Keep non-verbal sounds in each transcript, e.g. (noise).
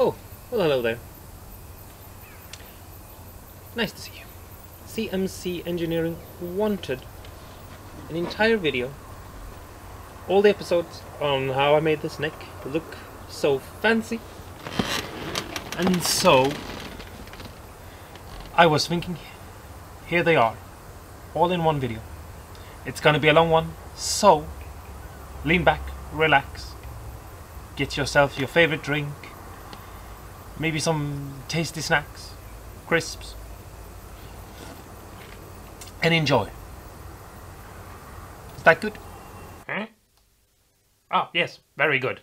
Oh, well hello there. Nice to see you. CMC Engineering wanted an entire video, all the episodes on how I made this neck look so fancy. And so, I was thinking, here they are, all in one video. It's gonna be a long one, so lean back, relax, get yourself your favorite drink, maybe some tasty snacks, crisps, and enjoy. Is that good? Huh? Ah, yes, very good.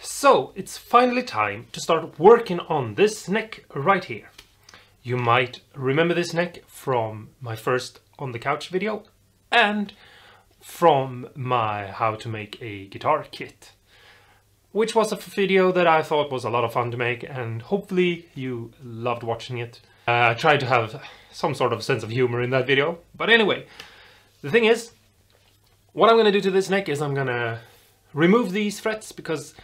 So, it's finally time to start working on this neck right here. You might remember this neck from my first on the couch video and from my how to make a guitar kit which was a video that I thought was a lot of fun to make and hopefully you loved watching it. Uh, I tried to have some sort of sense of humor in that video. But anyway, the thing is, what I'm gonna do to this neck is I'm gonna remove these frets because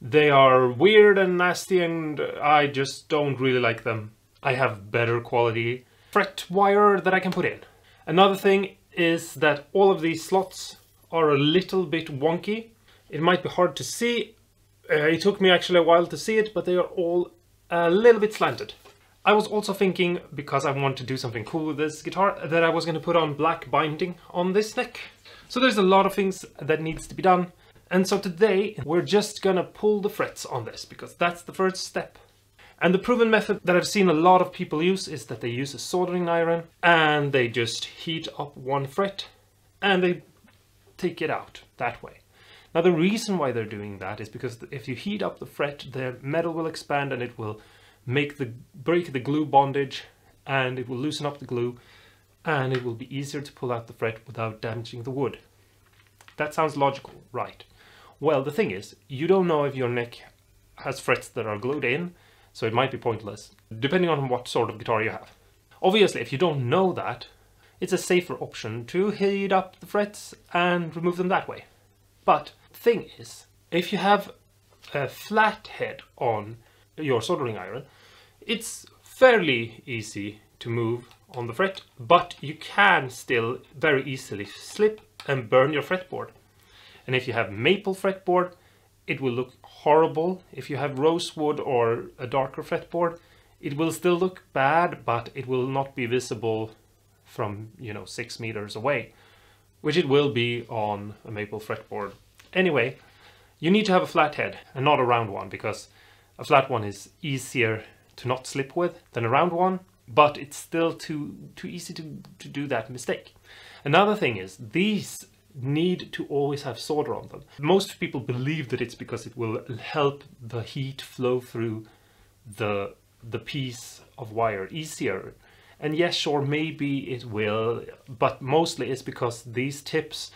they are weird and nasty and I just don't really like them. I have better quality fret wire that I can put in. Another thing is that all of these slots are a little bit wonky. It might be hard to see uh, it took me actually a while to see it, but they are all a little bit slanted. I was also thinking, because I want to do something cool with this guitar, that I was going to put on black binding on this neck. So there's a lot of things that needs to be done. And so today we're just gonna pull the frets on this because that's the first step. And the proven method that I've seen a lot of people use is that they use a soldering iron and they just heat up one fret and they take it out that way. Now the reason why they're doing that is because if you heat up the fret, the metal will expand and it will make the break the glue bondage and it will loosen up the glue and it will be easier to pull out the fret without damaging the wood. That sounds logical, right? Well, the thing is, you don't know if your neck has frets that are glued in, so it might be pointless, depending on what sort of guitar you have. Obviously, if you don't know that, it's a safer option to heat up the frets and remove them that way. But thing is, if you have a flat head on your soldering iron, it's fairly easy to move on the fret, but you can still very easily slip and burn your fretboard. And if you have maple fretboard, it will look horrible. If you have rosewood or a darker fretboard, it will still look bad, but it will not be visible from, you know, six meters away, which it will be on a maple fretboard Anyway, you need to have a flat head and not a round one because a flat one is easier to not slip with than a round one, but it's still too too easy to, to do that mistake. Another thing is these need to always have solder on them. Most people believe that it's because it will help the heat flow through the the piece of wire easier. And yes, sure, maybe it will, but mostly it's because these tips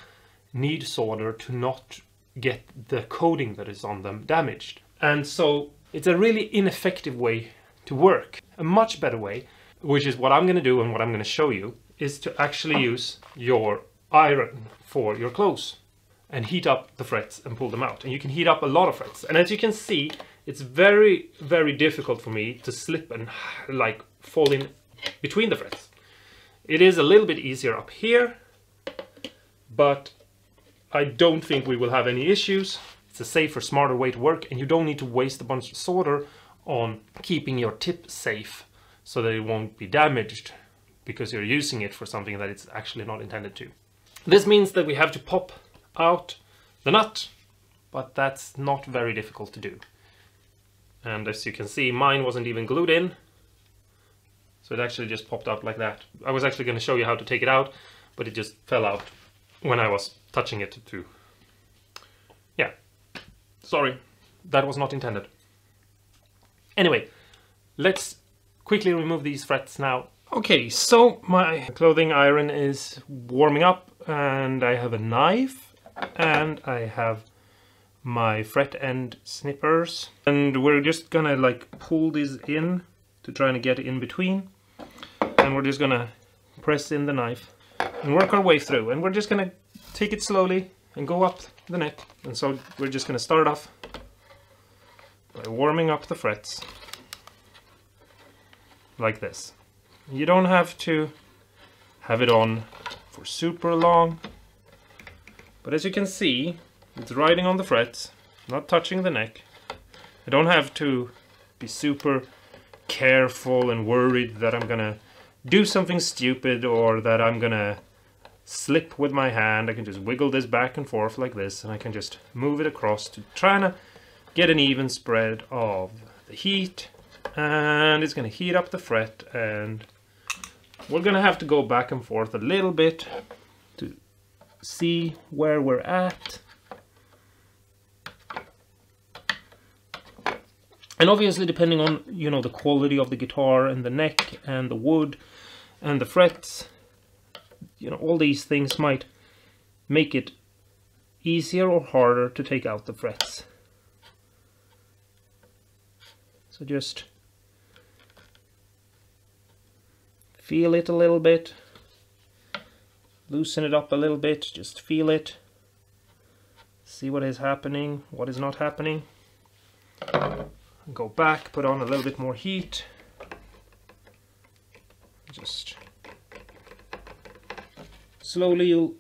need solder to not get the coating that is on them damaged. And so it's a really ineffective way to work. A much better way, which is what I'm going to do and what I'm going to show you, is to actually use your iron for your clothes and heat up the frets and pull them out. And you can heat up a lot of frets. And as you can see, it's very, very difficult for me to slip and like fall in between the frets. It is a little bit easier up here, but I don't think we will have any issues. It's a safer, smarter way to work and you don't need to waste a bunch of solder on keeping your tip safe so that it won't be damaged because you're using it for something that it's actually not intended to. This means that we have to pop out the nut, but that's not very difficult to do. And as you can see, mine wasn't even glued in, so it actually just popped out like that. I was actually going to show you how to take it out, but it just fell out when I was touching it to... Yeah, sorry, that was not intended. Anyway, let's quickly remove these frets now. Okay, so my clothing iron is warming up and I have a knife and I have my fret end snippers. And we're just gonna like pull these in to try and get in between. And we're just gonna press in the knife and work our way through and we're just gonna take it slowly and go up the neck. And so we're just to start off by warming up the frets like this. You don't have to have it on for super long, but as you can see, it's riding on the frets, not touching the neck. I don't have to be super careful and worried that I'm gonna do something stupid or that I'm gonna slip with my hand. I can just wiggle this back and forth like this and I can just move it across to try to get an even spread of the heat and it's to heat up the fret and we're to have to go back and forth a little bit to see where we're at. And obviously depending on, you know, the quality of the guitar and the neck and the wood and the frets, you know, all these things might make it easier or harder to take out the frets. So just feel it a little bit, loosen it up a little bit, just feel it, see what is happening, what is not happening. Go back, put on a little bit more heat, just slowly you'll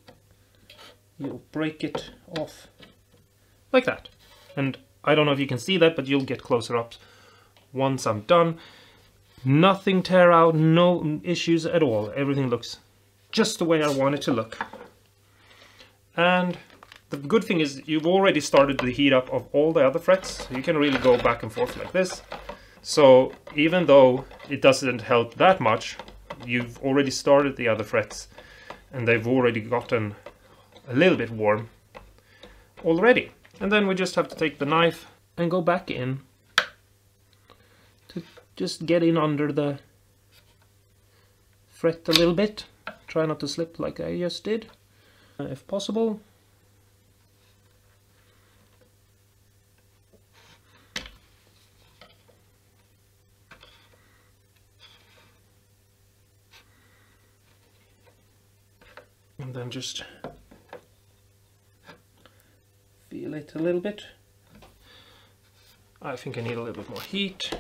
you'll break it off like that. And I don't know if you can see that but you'll get closer up once I'm done. Nothing tear out no issues at all. Everything looks just the way I want it to look. And the good thing is you've already started the heat up of all the other frets. So you can really go back and forth like this. So even though it doesn't help that much you've already started the other frets and they've already gotten a little bit warm already. And then we just have to take the knife and go back in to just get in under the fret a little bit. Try not to slip like I just did, uh, if possible. And then just feel it a little bit. I think I need a little bit more heat.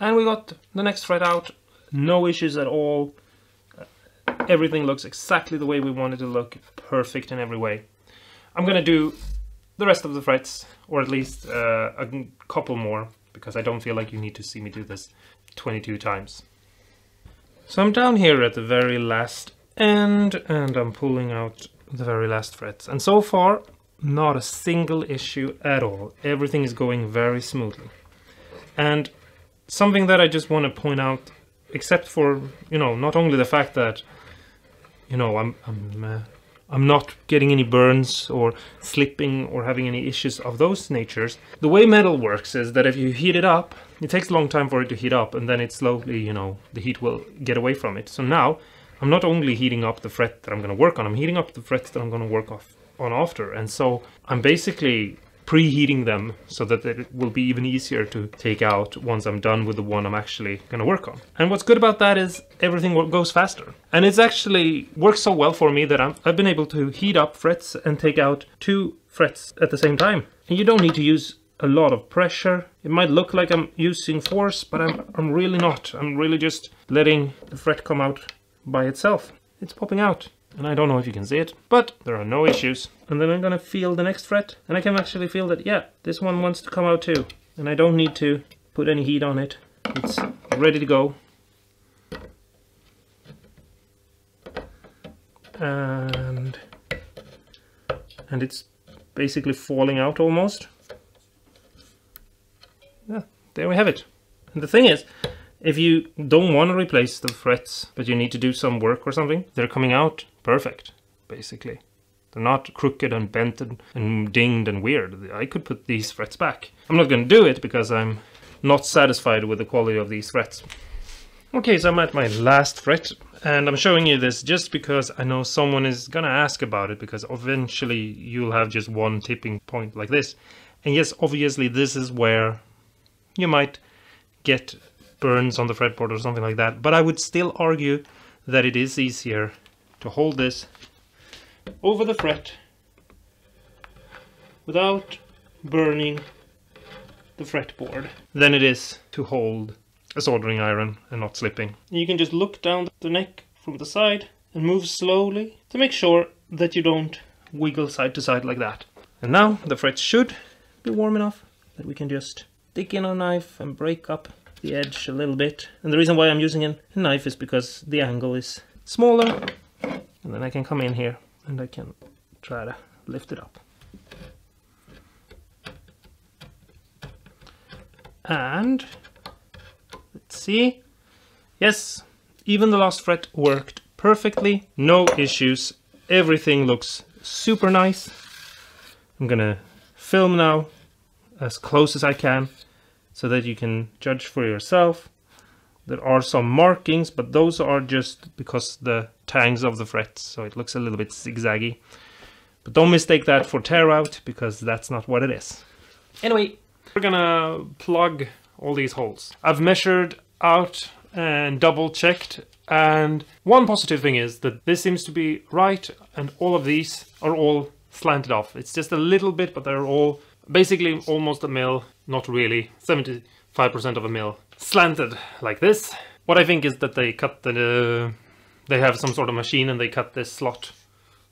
And we got the next fret out, no issues at all. Everything looks exactly the way we wanted to look, perfect in every way. I'm gonna do the rest of the frets, or at least uh, a couple more, because I don't feel like you need to see me do this 22 times. So I'm down here at the very last end and I'm pulling out the very last frets. And so far, not a single issue at all. Everything is going very smoothly. And something that I just want to point out, except for, you know, not only the fact that, you know, I'm, I'm uh, I'm not getting any burns or slipping or having any issues of those natures. The way metal works is that if you heat it up, it takes a long time for it to heat up and then it slowly, you know, the heat will get away from it. So now I'm not only heating up the fret that I'm going to work on, I'm heating up the frets that I'm going to work off on after. And so I'm basically preheating them so that it will be even easier to take out once I'm done with the one I'm actually going to work on. And what's good about that is everything goes faster. And it's actually works so well for me that i have been able to heat up frets and take out two frets at the same time. And you don't need to use a lot of pressure. It might look like I'm using force, but I'm, I'm really not. I'm really just letting the fret come out by itself. It's popping out and I don't know if you can see it, but there are no issues. And then I'm gonna feel the next fret, and I can actually feel that, yeah, this one wants to come out too. And I don't need to put any heat on it. It's ready to go. And, and it's basically falling out almost. Yeah, there we have it. And the thing is, if you don't want to replace the frets, but you need to do some work or something, they're coming out perfect, basically. They're not crooked and bent and, and dinged and weird. I could put these frets back. I'm not going to do it because I'm not satisfied with the quality of these frets. Okay, so I'm at my last fret, and I'm showing you this just because I know someone is gonna ask about it, because eventually you'll have just one tipping point like this. And yes, obviously this is where you might get burns on the fretboard or something like that, but I would still argue that it is easier to hold this over the fret without burning the fretboard than it is to hold a soldering iron and not slipping. You can just look down the neck from the side and move slowly to make sure that you don't wiggle side to side like that. And now the frets should be warm enough that we can just dig in our knife and break up the edge a little bit. And the reason why I'm using a knife is because the angle is smaller and then I can come in here and I can try to lift it up. And let's see. Yes, even the last fret worked perfectly. No issues. Everything looks super nice. I'm gonna film now as close as I can so that you can judge for yourself. There are some markings, but those are just because the tangs of the frets, so it looks a little bit zigzaggy. But don't mistake that for tear out, because that's not what it is. Anyway, we're gonna plug all these holes. I've measured out and double checked, and one positive thing is that this seems to be right, and all of these are all slanted off. It's just a little bit, but they're all basically almost a mil, not really, 75% of a mil slanted like this. What I think is that they cut the... Uh, they have some sort of machine and they cut this slot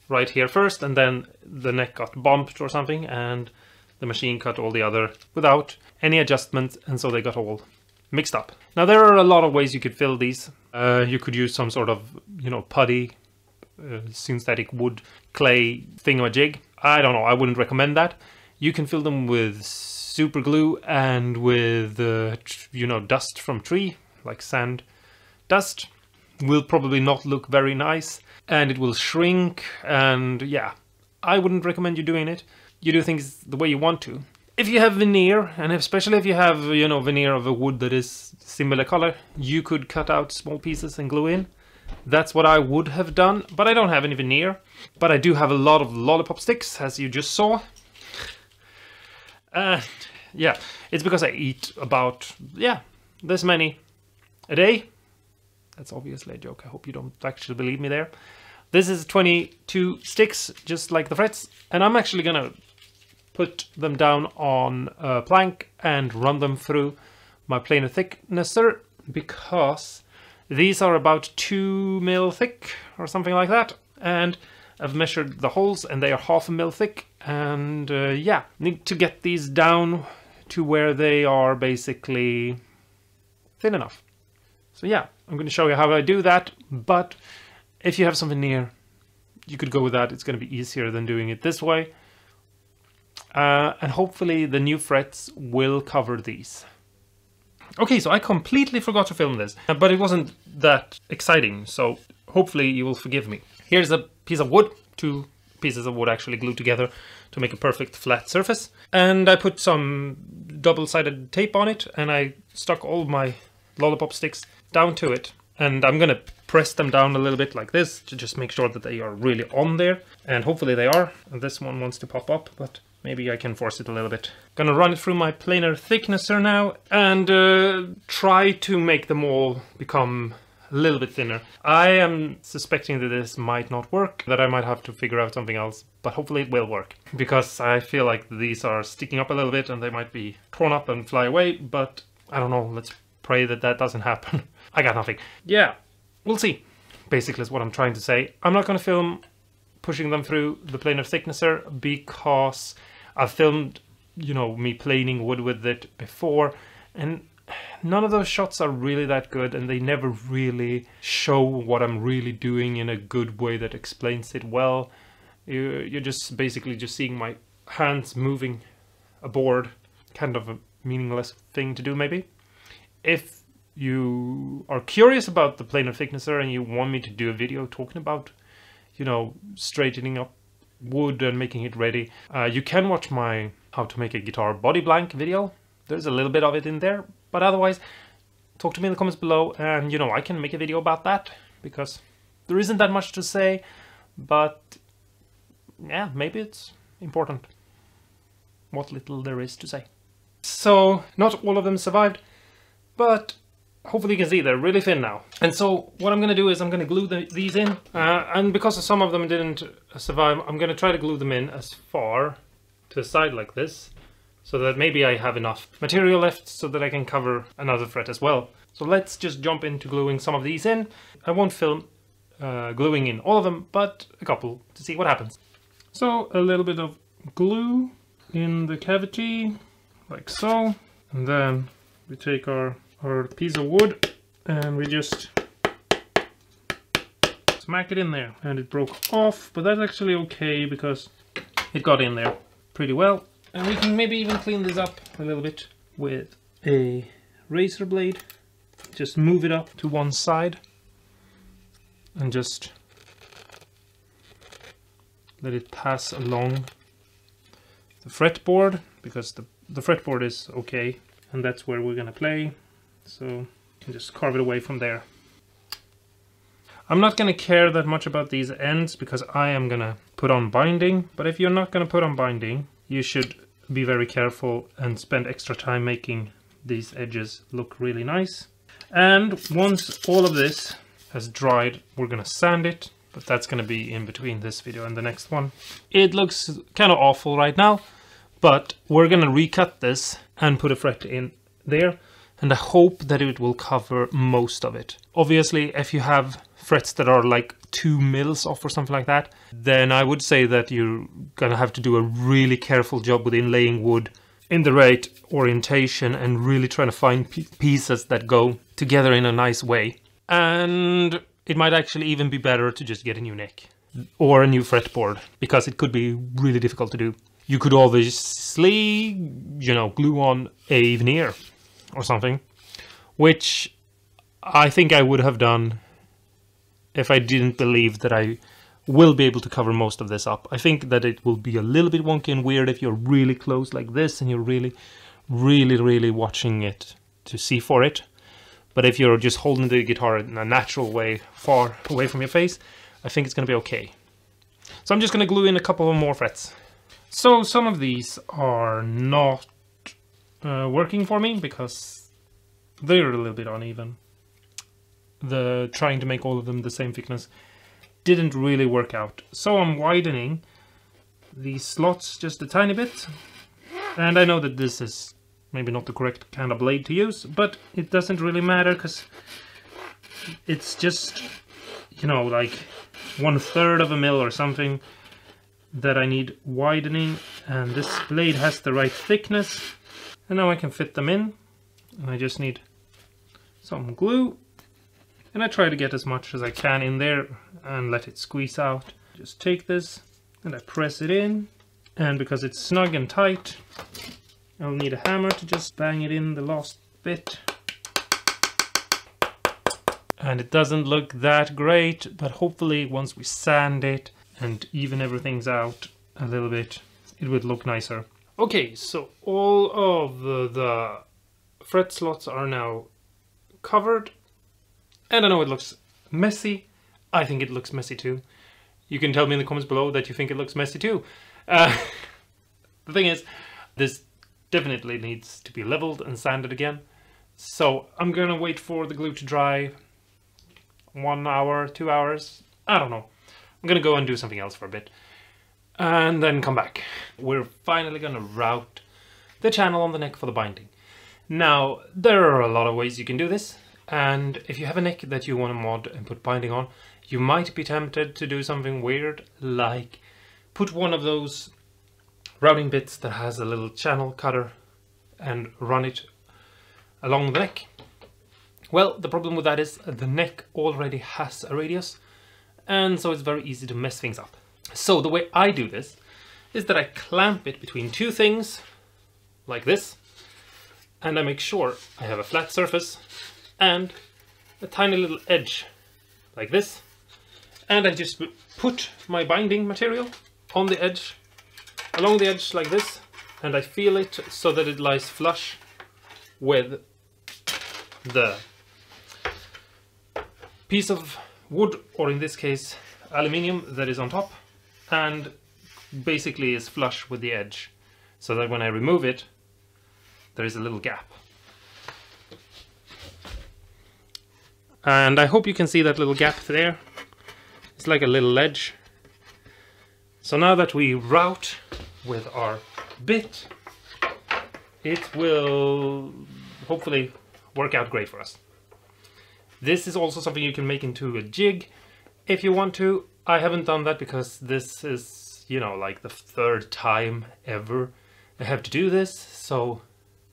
right here first and then the neck got bumped or something and the machine cut all the other without any adjustment and so they got all mixed up. Now there are a lot of ways you could fill these. Uh, you could use some sort of, you know, putty, uh, synthetic wood, clay thingamajig. I don't know, I wouldn't recommend that. You can fill them with super glue and with, uh, you know, dust from tree, like sand dust. Will probably not look very nice and it will shrink and yeah, I wouldn't recommend you doing it. You do things the way you want to. If you have veneer, and especially if you have, you know, veneer of a wood that is similar color, you could cut out small pieces and glue in. That's what I would have done, but I don't have any veneer. But I do have a lot of lollipop sticks, as you just saw. And yeah, it's because I eat about, yeah, this many a day. That's obviously a joke. I hope you don't actually believe me there. This is 22 sticks, just like the frets, and I'm actually gonna put them down on a plank and run them through my planer thicknesser because these are about 2 mil thick or something like that, and I've measured the holes and they are half a mil thick and uh, yeah, need to get these down to where they are basically thin enough. So yeah, I'm going to show you how I do that, but if you have something near, you could go with that. It's going to be easier than doing it this way. Uh, and hopefully the new frets will cover these. Okay, so I completely forgot to film this, but it wasn't that exciting, so hopefully you will forgive me. Here's a piece of wood, two pieces of wood actually glued together to make a perfect flat surface. And I put some double-sided tape on it, and I stuck all my lollipop sticks down to it. And I'm gonna press them down a little bit like this to just make sure that they are really on there. And hopefully they are. And this one wants to pop up, but maybe I can force it a little bit. Gonna run it through my planer thicknesser now and uh, try to make them all become a little bit thinner. I am suspecting that this might not work, that I might have to figure out something else, but hopefully it will work. Because I feel like these are sticking up a little bit and they might be torn up and fly away, but I don't know, let's pray that that doesn't happen. (laughs) I got nothing. Yeah, we'll see. Basically is what I'm trying to say. I'm not going to film pushing them through the planer thicknesser because I've filmed, you know, me planing wood with it before and none of those shots are really that good and they never really show what I'm really doing in a good way that explains it well. You're just basically just seeing my hands moving a board, kind of a meaningless thing to do maybe. If you are curious about the planer thicknesser and you want me to do a video talking about, you know, straightening up wood and making it ready, uh, you can watch my how to make a guitar body blank video. There's a little bit of it in there, but otherwise, talk to me in the comments below and, you know, I can make a video about that because there isn't that much to say, but yeah, maybe it's important what little there is to say. So, not all of them survived, but hopefully you can see they're really thin now. And so what I'm going to do is I'm going to glue the, these in. Uh, and because some of them didn't survive, I'm going to try to glue them in as far to the side like this so that maybe I have enough material left so that I can cover another fret as well. So let's just jump into gluing some of these in. I won't film uh, gluing in all of them, but a couple to see what happens. So a little bit of glue in the cavity, like so. And then we take our, our piece of wood and we just smack it in there. And it broke off, but that's actually okay because it got in there pretty well. And we can maybe even clean this up a little bit with a razor blade. Just move it up to one side and just let it pass along the fretboard because the, the fretboard is okay and that's where we're gonna play so you can just carve it away from there. I'm not gonna care that much about these ends because I am gonna put on binding but if you're not gonna put on binding you should be very careful and spend extra time making these edges look really nice. And once all of this has dried we're gonna sand it but that's going to be in between this video and the next one. It looks kind of awful right now, but we're going to recut this and put a fret in there, and I hope that it will cover most of it. Obviously, if you have frets that are like two mils off or something like that, then I would say that you're to have to do a really careful job with inlaying wood in the right orientation and really trying to find pieces that go together in a nice way. And it might actually even be better to just get a new neck or a new fretboard because it could be really difficult to do. You could obviously, you know, glue on a veneer or something, which I think I would have done if I didn't believe that I will be able to cover most of this up. I think that it will be a little bit wonky and weird if you're really close like this and you're really, really, really watching it to see for it. But if you're just holding the guitar in a natural way, far away from your face, I think it's going to be okay. So I'm just going to glue in a couple of more frets. So some of these are not uh, working for me because they're a little bit uneven. The trying to make all of them the same thickness didn't really work out. So I'm widening these slots just a tiny bit. And I know that this is maybe not the correct kind of blade to use, but it doesn't really matter because it's just, you know, like one third of a mil or something that I need widening and this blade has the right thickness and now I can fit them in and I just need some glue and I try to get as much as I can in there and let it squeeze out. Just take this and I press it in and because it's snug and tight I'll need a hammer to just bang it in the last bit. And it doesn't look that great, but hopefully once we sand it and even everything's out a little bit, it would look nicer. Okay, so all of the, fret slots are now covered. And I know it looks messy. I think it looks messy too. You can tell me in the comments below that you think it looks messy too. Uh, (laughs) the thing is, this definitely needs to be leveled and sanded again. So I'm gonna wait for the glue to dry one hour, two hours, I don't know. I'm gonna go and do something else for a bit and then come back. We're finally gonna route the channel on the neck for the binding. Now, there are a lot of ways you can do this, and if you have a neck that you want to mod and put binding on, you might be tempted to do something weird, like put one of those routing bits that has a little channel cutter and run it along the neck. Well, the problem with that is the neck already has a radius and so it's very easy to mess things up. So the way I do this is that I clamp it between two things like this and I make sure I have a flat surface and a tiny little edge like this. And I just put my binding material on the edge along the edge like this and I feel it so that it lies flush with the piece of wood or in this case aluminium that is on top and basically is flush with the edge so that when I remove it there is a little gap. And I hope you can see that little gap there. It's like a little ledge So now that we route with our bit, it will hopefully work out great for us. This is also something you can make into a jig if you want to. I haven't done that because this is, you know, like the third time ever I have to do this, so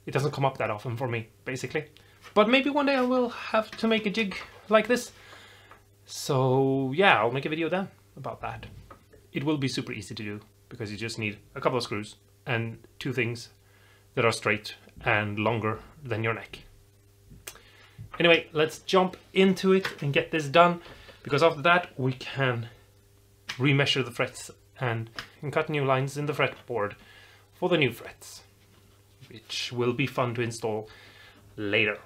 it doesn't come up that often for me, basically. But maybe one day I will have to make a jig like this. So yeah, I'll make a video then about that. It will be super easy to do because you just need a couple of screws and two things that are straight and longer than your neck. Anyway, let's jump into it and get this done because after that we can remeasure the frets and, cut new lines in the fretboard for the new frets, which will be fun to install later.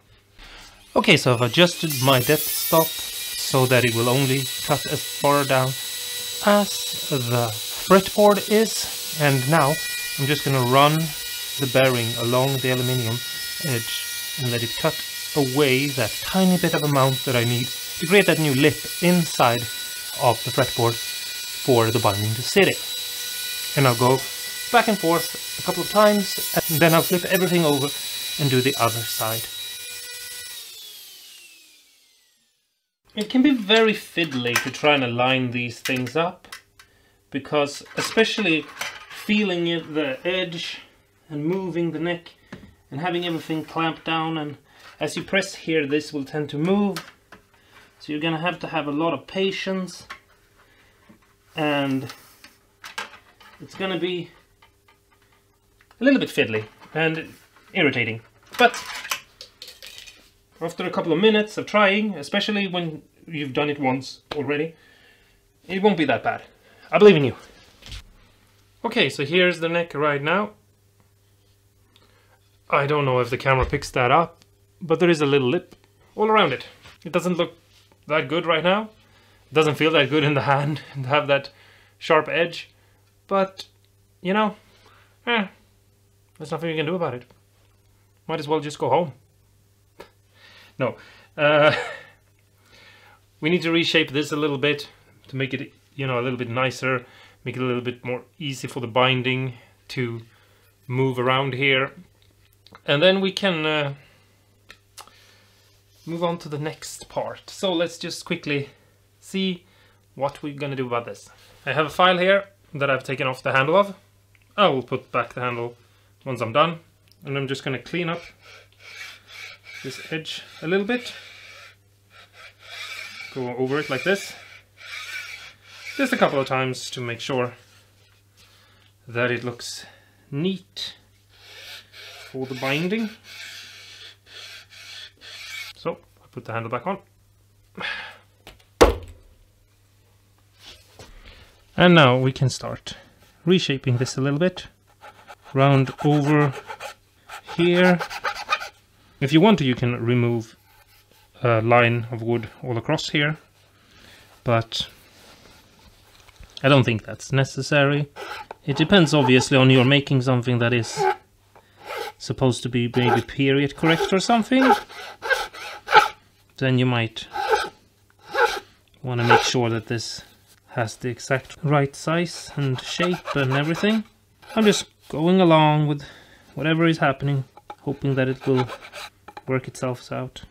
Okay, so I've adjusted my depth stop so that it will only cut as far down as the fretboard is and now I'm just going to run the bearing along the aluminium edge and let it cut away that tiny bit of amount that I need to create that new lip inside of the fretboard for the binding to sit in. And I'll go back and forth a couple of times and then I'll flip everything over and do the other side. It can be very fiddly to try and align these things up because especially feeling the edge and moving the neck and having everything clamped down and as you press here this will tend to move so you're gonna have to have a lot of patience and it's gonna be a little bit fiddly and irritating but after a couple of minutes of trying especially when you've done it once already it won't be that bad I believe in you okay so here's the neck right now I don't know if the camera picks that up but there is a little lip all around it. It doesn't look that good right now. Doesn't feel that good in the hand (laughs) and have that sharp edge, but you know, eh, there's nothing you can do about it. Might as well just go home. (laughs) No, uh, (laughs) we need to reshape this a little bit to make it, you know, a little bit nicer, make it a little bit more easy for the binding to move around here. And then we can uh, move on to the next part. So let's just quickly see what we're gonna do about this. I have a file here that I've taken off the handle of. I will put back the handle once I'm done. And I'm just gonna clean up this edge a little bit. Go over it like this. Just a couple of times to make sure that it looks neat for the binding. So I put the handle back on. And now we can start reshaping this a little bit. Round over here. If you want to, you can remove a line of wood all across here. But I don't think that's necessary. It depends obviously on you're making something that is supposed to be maybe period correct or something then you might want to make sure that this has the exact right size and shape and everything. I'm just going along with whatever is happening, hoping that it will work itself out.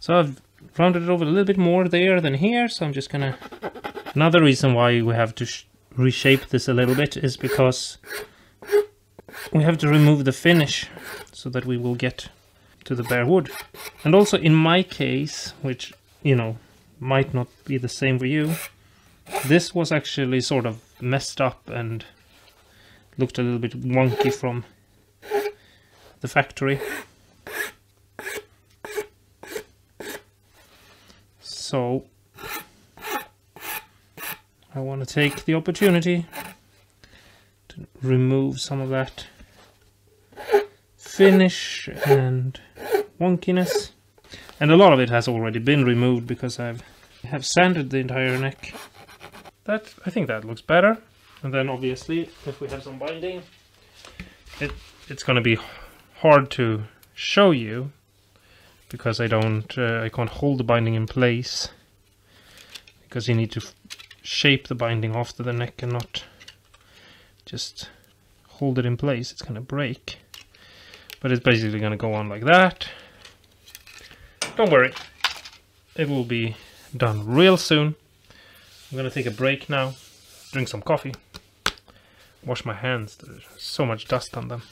So I've rounded it over a little bit more there than here, so I'm just gonna... Another reason why we have to reshape this a little bit is because we have to remove the finish so that we will get to the bare wood. And also in my case, which, you know, might not be the same for you, this was actually sort of messed up and looked a little bit wonky from the factory. So I want to take the opportunity to remove some of that finish and wonkiness. And a lot of it has already been removed because I've have sanded the entire neck. That I think that looks better. And then obviously if we have some binding, it it's gonna be hard to show you because I don't uh, I can't hold the binding in place because you need to shape the binding after the neck and not just hold it in place, it's going to break. But it's basically going to go on like that. Don't worry, it will be done real soon. I'm to take a break now, drink some coffee, wash my hands, there's so much dust on them.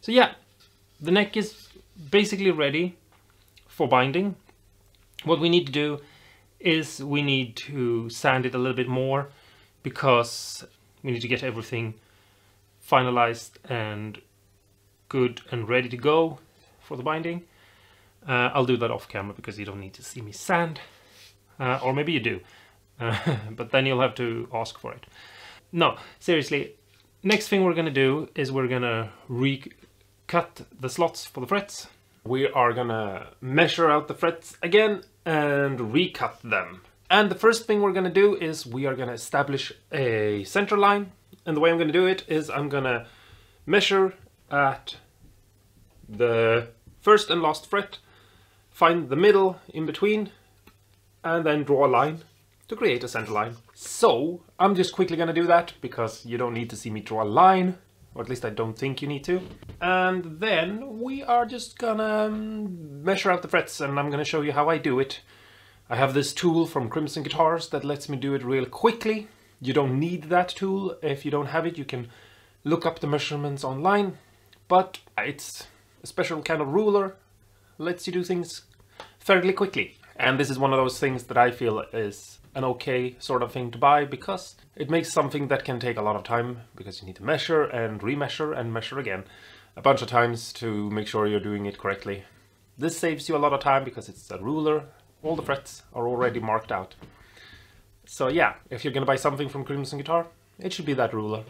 So yeah, the neck is basically ready for binding. What we need to do is we need to sand it a little bit more because we need to get everything finalized and good and ready to go for the binding. Uh, I'll do that off camera because you don't need to see me sand. Uh, or maybe you do. (laughs) Uh, but then you'll have to ask for it. No, seriously, next thing we're to do is we're to recut the slots for the frets. We are to measure out the frets again and recut them. And the first thing we're to do is we are to establish a center line. And the way I'm to do it is I'm to measure at the first and last fret, find the middle in between, and then draw a line to create a center line. So I'm just quickly to do that because you don't need to see me draw a line, or at least I don't think you need to. And then we are just gonna um, measure out the frets and I'm gonna show you how I do it. I have this tool from Crimson Guitars that lets me do it real quickly. You don't need that tool. If you don't have it, you can look up the measurements online, but it's a special kind of ruler, lets you do things fairly quickly. And this is one of those things that I feel is an okay sort of thing to buy because it makes something that can take a lot of time because you need to measure and remeasure and measure again a bunch of times to make sure you're doing it correctly. This saves you a lot of time because it's a ruler, all the frets are already marked out. So yeah, if you're gonna buy something from Crimson Guitar, it should be that ruler.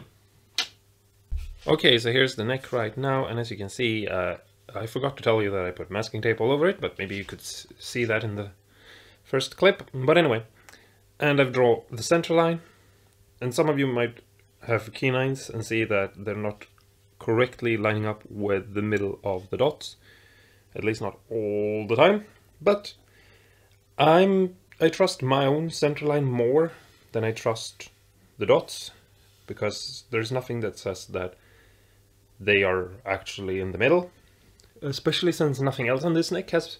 Okay, so here's the neck right now, and as you can see, uh, I forgot to tell you that I put masking tape all over it, but maybe you could see that in the first clip. But anyway, and I've drawn the center line, and some of you might have keen eyes and see that they're not correctly lining up with the middle of the dots, at least not all the time, but I'm I trust my own center line more than I trust the dots, because there's nothing that says that they are actually in the middle. Especially since nothing else on this neck has,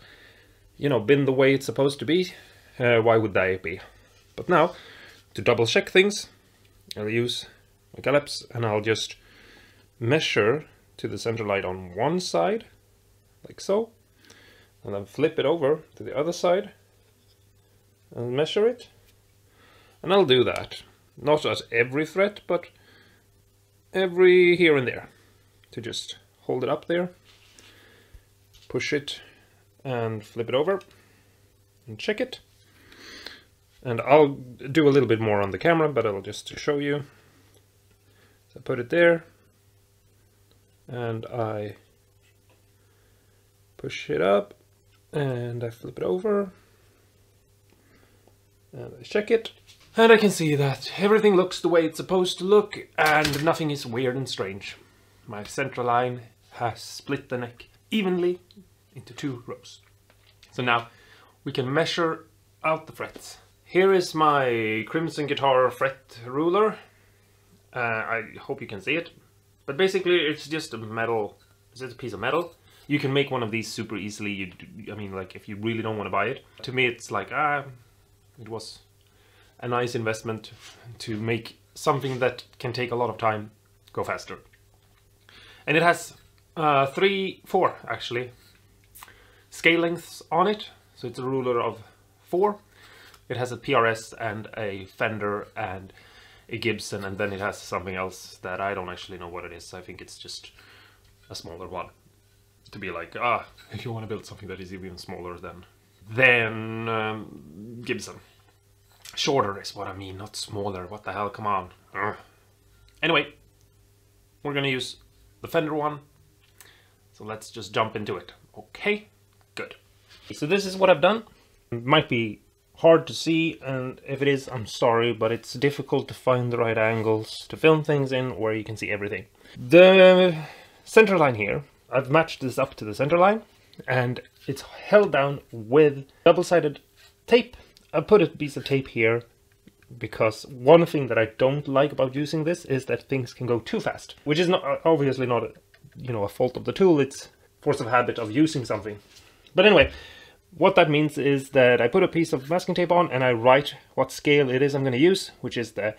you know, been the way it's supposed to be. Uh, why would they be? But now, to double check things, I'll use my calyps and I'll just measure to the center line on one side, like so, and then flip it over to the other side and measure it. And I'll do that, not at every fret, but every here and there to just hold it up there, push it and flip it over and check it. And I'll do a little bit more on the camera, but I'll just show you. So I put it there and I push it up and I flip it over and I check it and I can see that everything looks the way it's supposed to look and nothing is weird and strange. My central line has split the neck evenly into two rows. So now we can measure out the frets. Here is my Crimson Guitar fret ruler. Uh, I hope you can see it. But basically it's just a metal, is it a piece of metal? You can make one of these super easily. You, I mean, like if you really don't want to buy it. To me it's like, ah, it was a nice investment to make something that can take a lot of time go faster. And it has uh, three, four actually, scale lengths on it. So it's a ruler of four. It has a PRS and a Fender and a Gibson and then it has something else that I don't actually know what it is. I think it's just a smaller one. To be like, ah, (laughs) if you want to build something that is even smaller than, than um, Gibson. Shorter is what I mean, not smaller. What the hell, come on. Ugh. Anyway, we're gonna use the Fender one. So let's just jump into it. Okay. So this is what I've done. It might be hard to see and if it is I'm sorry but it's difficult to find the right angles to film things in where you can see everything. The center line here, I've matched this up to the center line and it's held down with double-sided tape. I put a piece of tape here because one thing that I don't like about using this is that things can go too fast, which is not obviously not you know a fault of the tool. It's force of habit of using something. But anyway, what that means is that I put a piece of masking tape on and I write what scale it is I'm going to use, which is the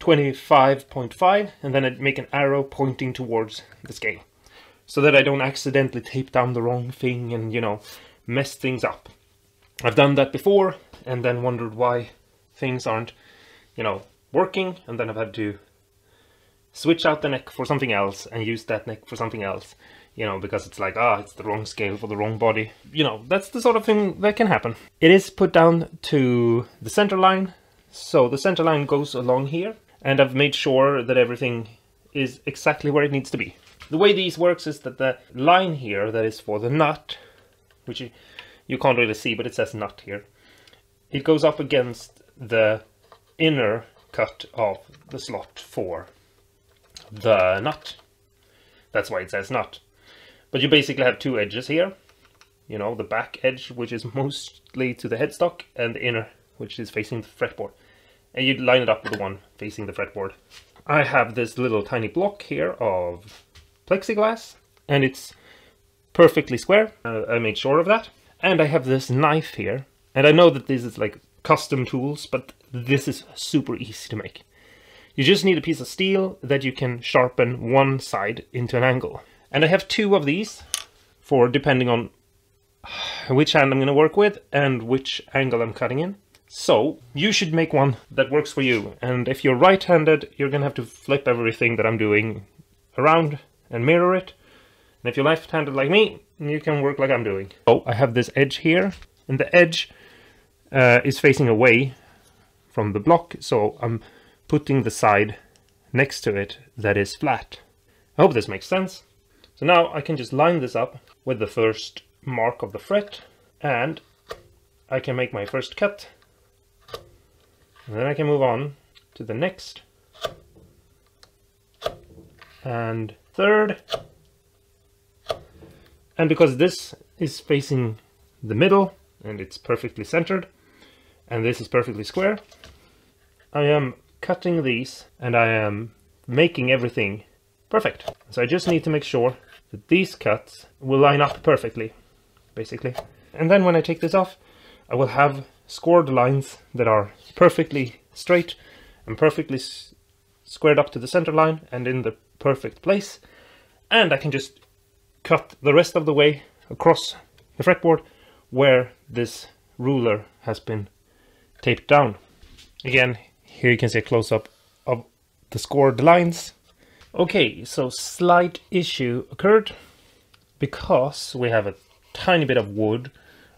25.5, and then I make an arrow pointing towards the scale so that I don't accidentally tape down the wrong thing and, you know, mess things up. I've done that before and then wondered why things aren't, you know, working, and then I've had to switch out the neck for something else and use that neck for something else you know, because it's like, ah, it's the wrong scale for the wrong body. You know, that's the sort of thing that can happen. It is put down to the center line, so the center line goes along here, and I've made sure that everything is exactly where it needs to be. The way these works is that the line here that is for the nut, which you, you can't really see, but it says nut here, it goes up against the inner cut of the slot for the nut. That's why it says nut. But you basically have two edges here. You know, the back edge, which is mostly to the headstock, and the inner, which is facing the fretboard. And you line it up with the one facing the fretboard. I have this little tiny block here of plexiglass, and it's perfectly square. Uh, I made sure of that. And I have this knife here, and I know that this is like custom tools, but this is super easy to make. You just need a piece of steel that you can sharpen one side into an angle. And I have two of these for depending on which hand I'm going to work with and which angle I'm cutting in. So you should make one that works for you. And if you're right-handed, you're going to have to flip everything that I'm doing around and mirror it. And if you're left-handed like me, you can work like I'm doing. So I have this edge here, and the edge uh, is facing away from the block, so I'm putting the side next to it that is flat. I hope this makes sense. So now I can just line this up with the first mark of the fret and I can make my first cut. And then I can move on to the next. And third. And because this is facing the middle and it's perfectly centered and this is perfectly square I am cutting these and I am making everything perfect. So I just need to make sure that these cuts will line up perfectly, basically. And then when I take this off, I will have scored lines that are perfectly straight and perfectly squared up to the center line and in the perfect place. And I can just cut the rest of the way across the fretboard where this ruler has been taped down. Again, here you can see a close-up of the scored lines Okay, so slight issue occurred because we have a tiny bit of wood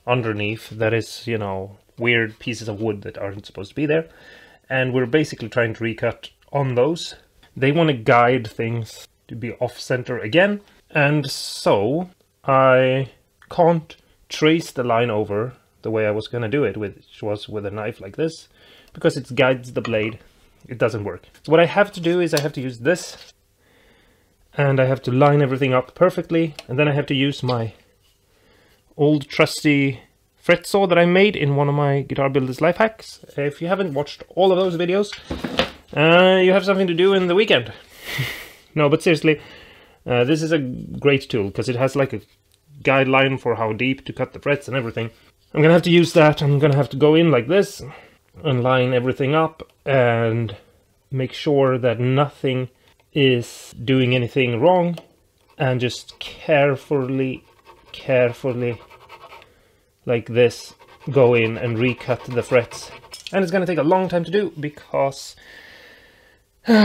underneath that is, you know, weird pieces of wood that aren't supposed to be there. And we're basically trying to recut on those. They want to guide things to be off-center again. And so I can't trace the line over the way I was going to do it, which was with a knife like this, because it guides the blade. It doesn't work. So what I have to do is I have to use this and I have to line everything up perfectly and then I have to use my old trusty fret saw that I made in one of my Guitar Builders life hacks. If you haven't watched all of those videos, uh, you have something to do in the weekend. (laughs) no, but seriously, uh, this is a great tool because it has like a guideline for how deep to cut the frets and everything. I'm gonna have to use that. I'm gonna have to go in like this and line everything up and make sure that nothing is doing anything wrong and just carefully, carefully, like this, go in and recut the frets. And it's going to take a long time to do because (sighs)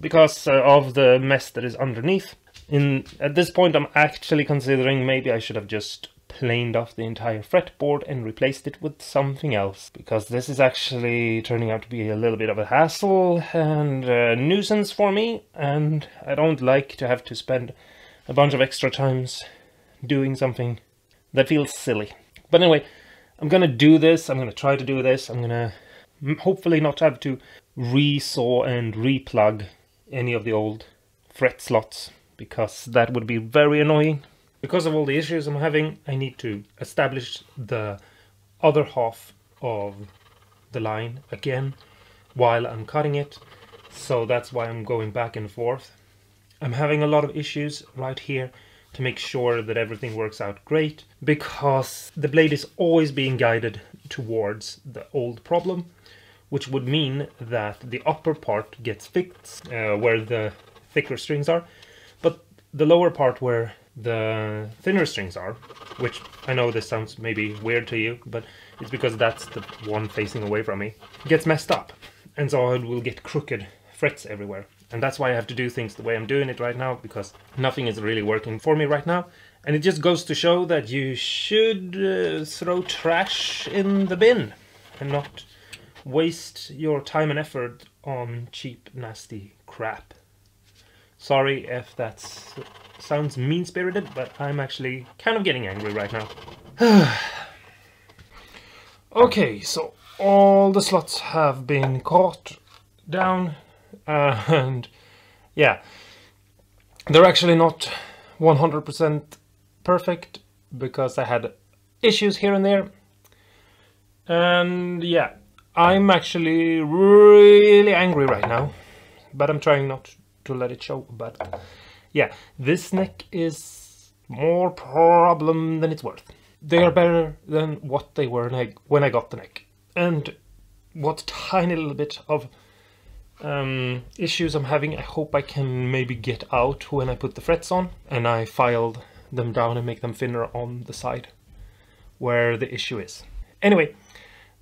because uh, of the mess that is underneath. In At this point I'm actually considering maybe I should have just planed off the entire fretboard and replaced it with something else because this is actually turning out to be a little bit of a hassle and a nuisance for me and I don't like to have to spend a bunch of extra times doing something that feels silly. But anyway, I'm gonna do this, I'm gonna try to do this, I'm gonna hopefully not have to resaw and replug any of the old fret slots because that would be very annoying because of all the issues I'm having, I need to establish the other half of the line again while I'm cutting it. So that's why I'm going back and forth. I'm having a lot of issues right here to make sure that everything works out great because the blade is always being guided towards the old problem which would mean that the upper part gets fixed uh, where the thicker strings are but the lower part where the thinner strings are which I know this sounds maybe weird to you but it's because that's the one facing away from me gets messed up and so it will get crooked frets everywhere and that's why I have to do things the way I'm doing it right now, because nothing is really working for me right now. And it just goes to show that you should uh, throw trash in the bin and not waste your time and effort on cheap, nasty crap. Sorry if that sounds mean-spirited, but I'm actually kind of getting angry right now. (sighs) okay, so all the slots have been caught down uh, (laughs) and yeah, they're actually not 100% perfect because I had issues here and there. And yeah, I'm actually really angry right now, but I'm trying not to let it show. But yeah, this neck is more problem than it's worth. They are better than what they were when I, when I got the neck. And what tiny little bit of um, issues I'm having I hope I can maybe get out when I put the frets on and I filed them down and make them thinner on the side where the issue is. Anyway,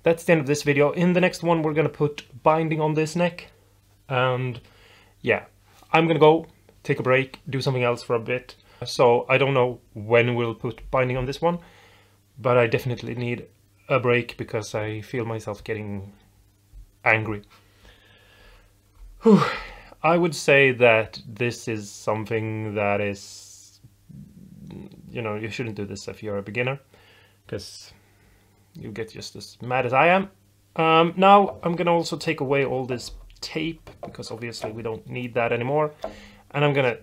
that's the end of this video. In the next one we're gonna put binding on this neck and yeah, I'm gonna go take a break, do something else for a bit. So I don't know when we'll put binding on this one, but I definitely need a break because I feel myself getting angry. Whew. I would say that this is something that is, you know, you shouldn't do this if you're a beginner, because you get just as mad as I am. Um, now I'm gonna also take away all this tape, because obviously we don't need that anymore, and I'm gonna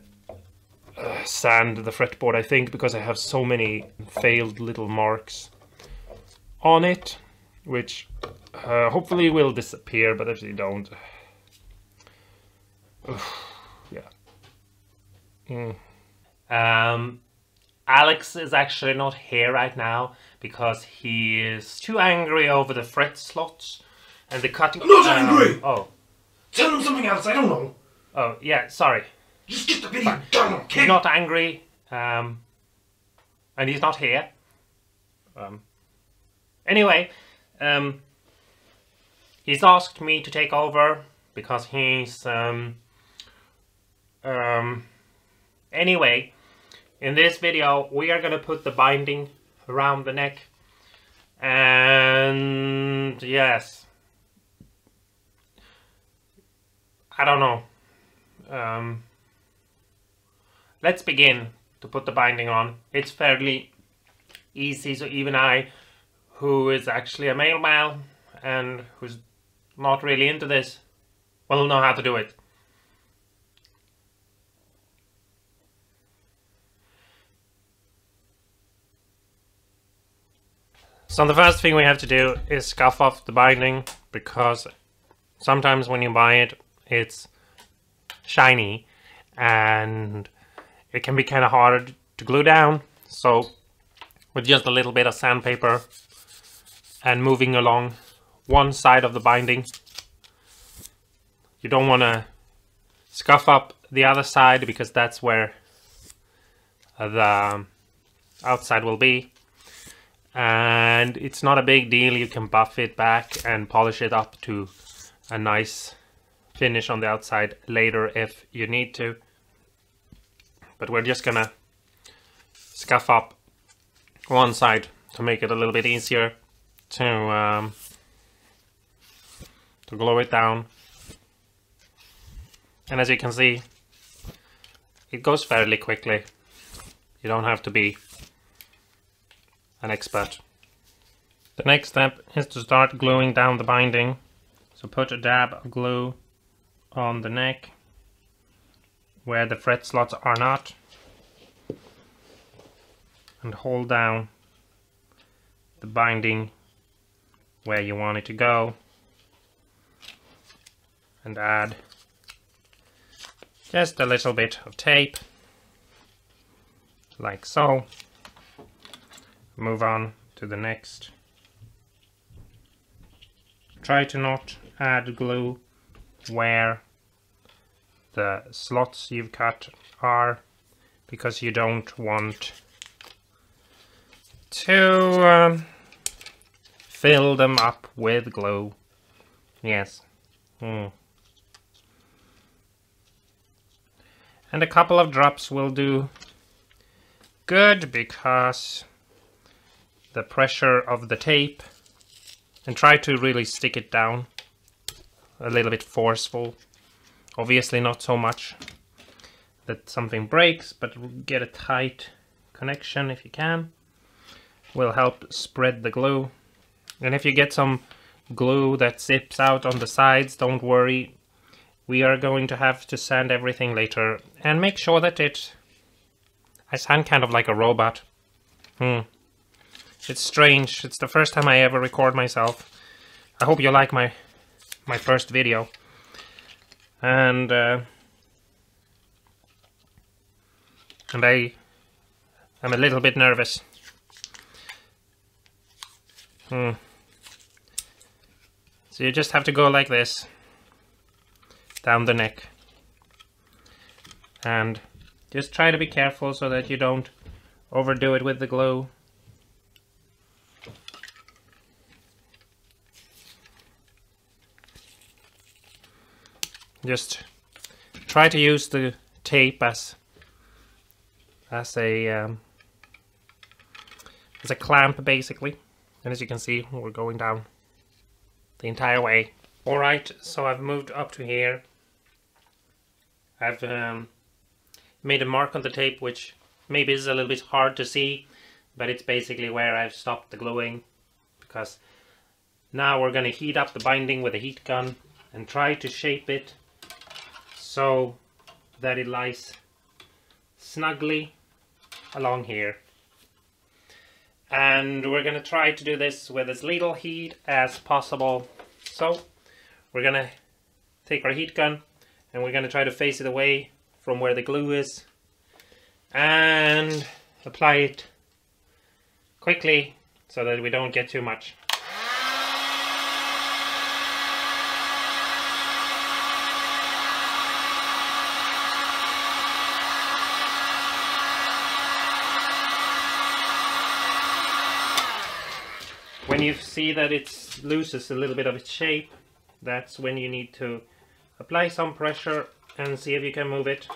uh, sand the fretboard, I think, because I have so many failed little marks on it, which uh, hopefully will disappear, but if they don't, yeah. Mm. Um, Alex is actually not here right now because he is too angry over the fret slots and the cutting. I'm not um, angry. Oh. Tell him something else. I don't know. Oh yeah, sorry. Just get the video done, okay? He's not angry. Um, and he's not here. Um. Anyway, um, he's asked me to take over because he's um um, anyway, in this video, we are going to put the binding around the neck. And yes, I don't know. Um, let's begin to put the binding on. It's fairly easy, so even I, who is actually a male male and who's not really into this, will know how to do it. So the first thing we have to do is scuff off the binding because sometimes when you buy it, it's shiny and it can be kind of hard to glue down. So with just a little bit of sandpaper and moving along one side of the binding, you don't want to scuff up the other side because that's where the um, outside will be and it's not a big deal you can buff it back and polish it up to a nice finish on the outside later if you need to but we're just gonna scuff up one side to make it a little bit easier to um, to glue it down and as you can see it goes fairly quickly you don't have to be an expert. The next step is to start gluing down the binding. So put a dab of glue on the neck where the fret slots are not and hold down the binding where you want it to go and add just a little bit of tape like so. Move on to the next. Try to not add glue where the slots you've cut are because you don't want to um, fill them up with glue. Yes. Hmm. And a couple of drops will do good because the pressure of the tape and try to really stick it down a little bit forceful obviously not so much that something breaks but get a tight connection if you can. Will help spread the glue. And if you get some glue that zips out on the sides don't worry. We are going to have to sand everything later and make sure that it I sound kind of like a robot. Hmm. It's strange. It's the first time I ever record myself. I hope you like my my first video and uh, and I I'm a little bit nervous. Hmm. So you just have to go like this down the neck and just try to be careful so that you don't overdo it with the glue. Just try to use the tape as as a um, as a clamp basically. And as you can see we're going down the entire way. Alright so I've moved up to here. I've um, made a mark on the tape which maybe is a little bit hard to see but it's basically where I've stopped the gluing because now we're going to heat up the binding with a heat gun and try to shape it so that it lies snugly along here. And we're going to try to do this with as little heat as possible. So we're going to take our heat gun and we're going to try to face it away from where the glue is and apply it quickly so that we don't get too much. When you see that it loses a little bit of its shape, that's when you need to apply some pressure and see if you can move it.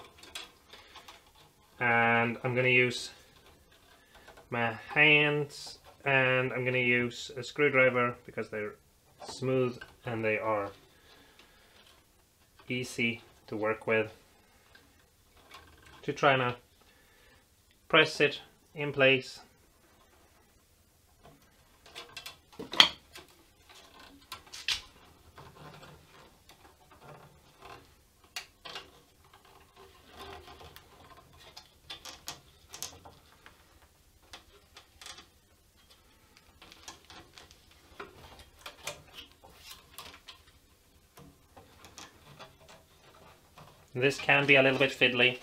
And I'm going to use my hands and I'm going to use a screwdriver because they're smooth and they are easy to work with to try and press it in place This can be a little bit fiddly.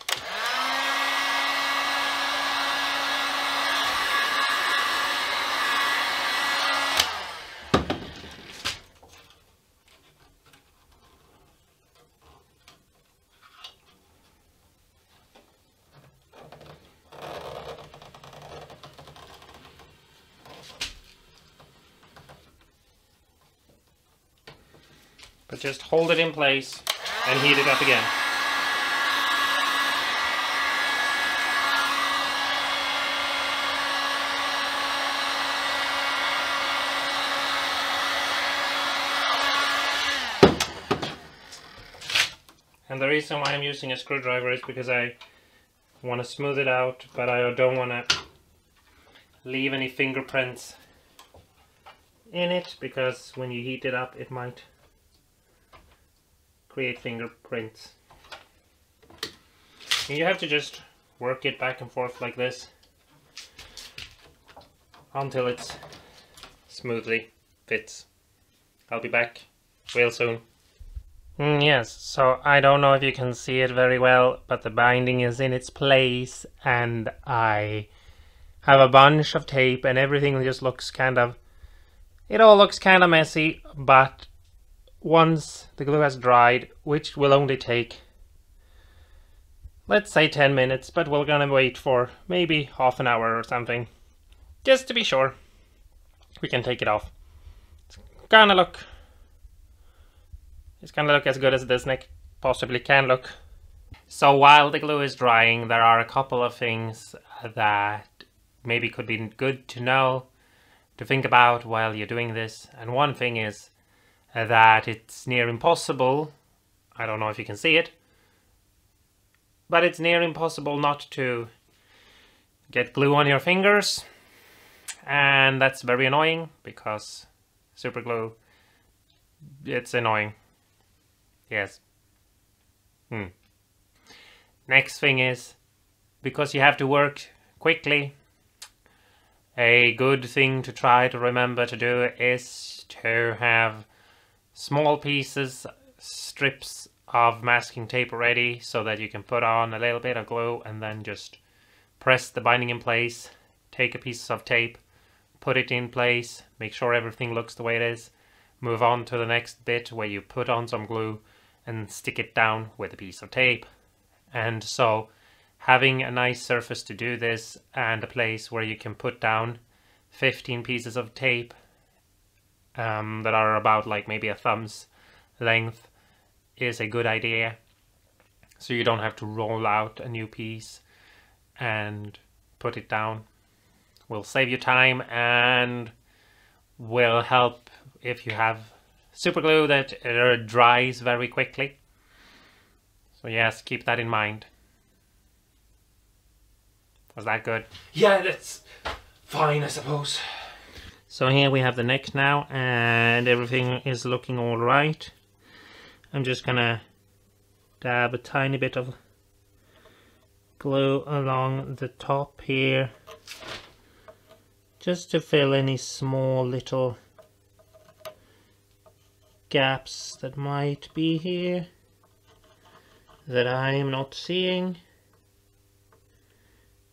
But just hold it in place and heat it up again. Reason why I'm using a screwdriver is because I want to smooth it out, but I don't want to leave any fingerprints in it, because when you heat it up, it might create fingerprints. And you have to just work it back and forth like this until it smoothly fits. I'll be back real soon. Mm, yes, so I don't know if you can see it very well, but the binding is in its place and I have a bunch of tape and everything just looks kind of, it all looks kind of messy, but once the glue has dried, which will only take, let's say 10 minutes, but we're gonna wait for maybe half an hour or something, just to be sure, we can take it off. It's gonna look it's gonna look as good as this neck possibly can look. So while the glue is drying, there are a couple of things that maybe could be good to know, to think about while you're doing this. And one thing is that it's near impossible, I don't know if you can see it, but it's near impossible not to get glue on your fingers. And that's very annoying because super glue, it's annoying. Yes. Hmm. Next thing is, because you have to work quickly, a good thing to try to remember to do is to have small pieces, strips of masking tape ready so that you can put on a little bit of glue and then just press the binding in place, take a piece of tape, put it in place, make sure everything looks the way it is, move on to the next bit where you put on some glue and stick it down with a piece of tape. And so having a nice surface to do this and a place where you can put down 15 pieces of tape um, that are about like maybe a thumb's length is a good idea. So you don't have to roll out a new piece and put it down. Will save you time and will help if you have super glue that uh, dries very quickly. So yes, keep that in mind. Was that good? Yeah, that's fine, I suppose. So here we have the neck now and everything is looking all right. I'm just gonna dab a tiny bit of glue along the top here just to fill any small little gaps that might be here that I am not seeing.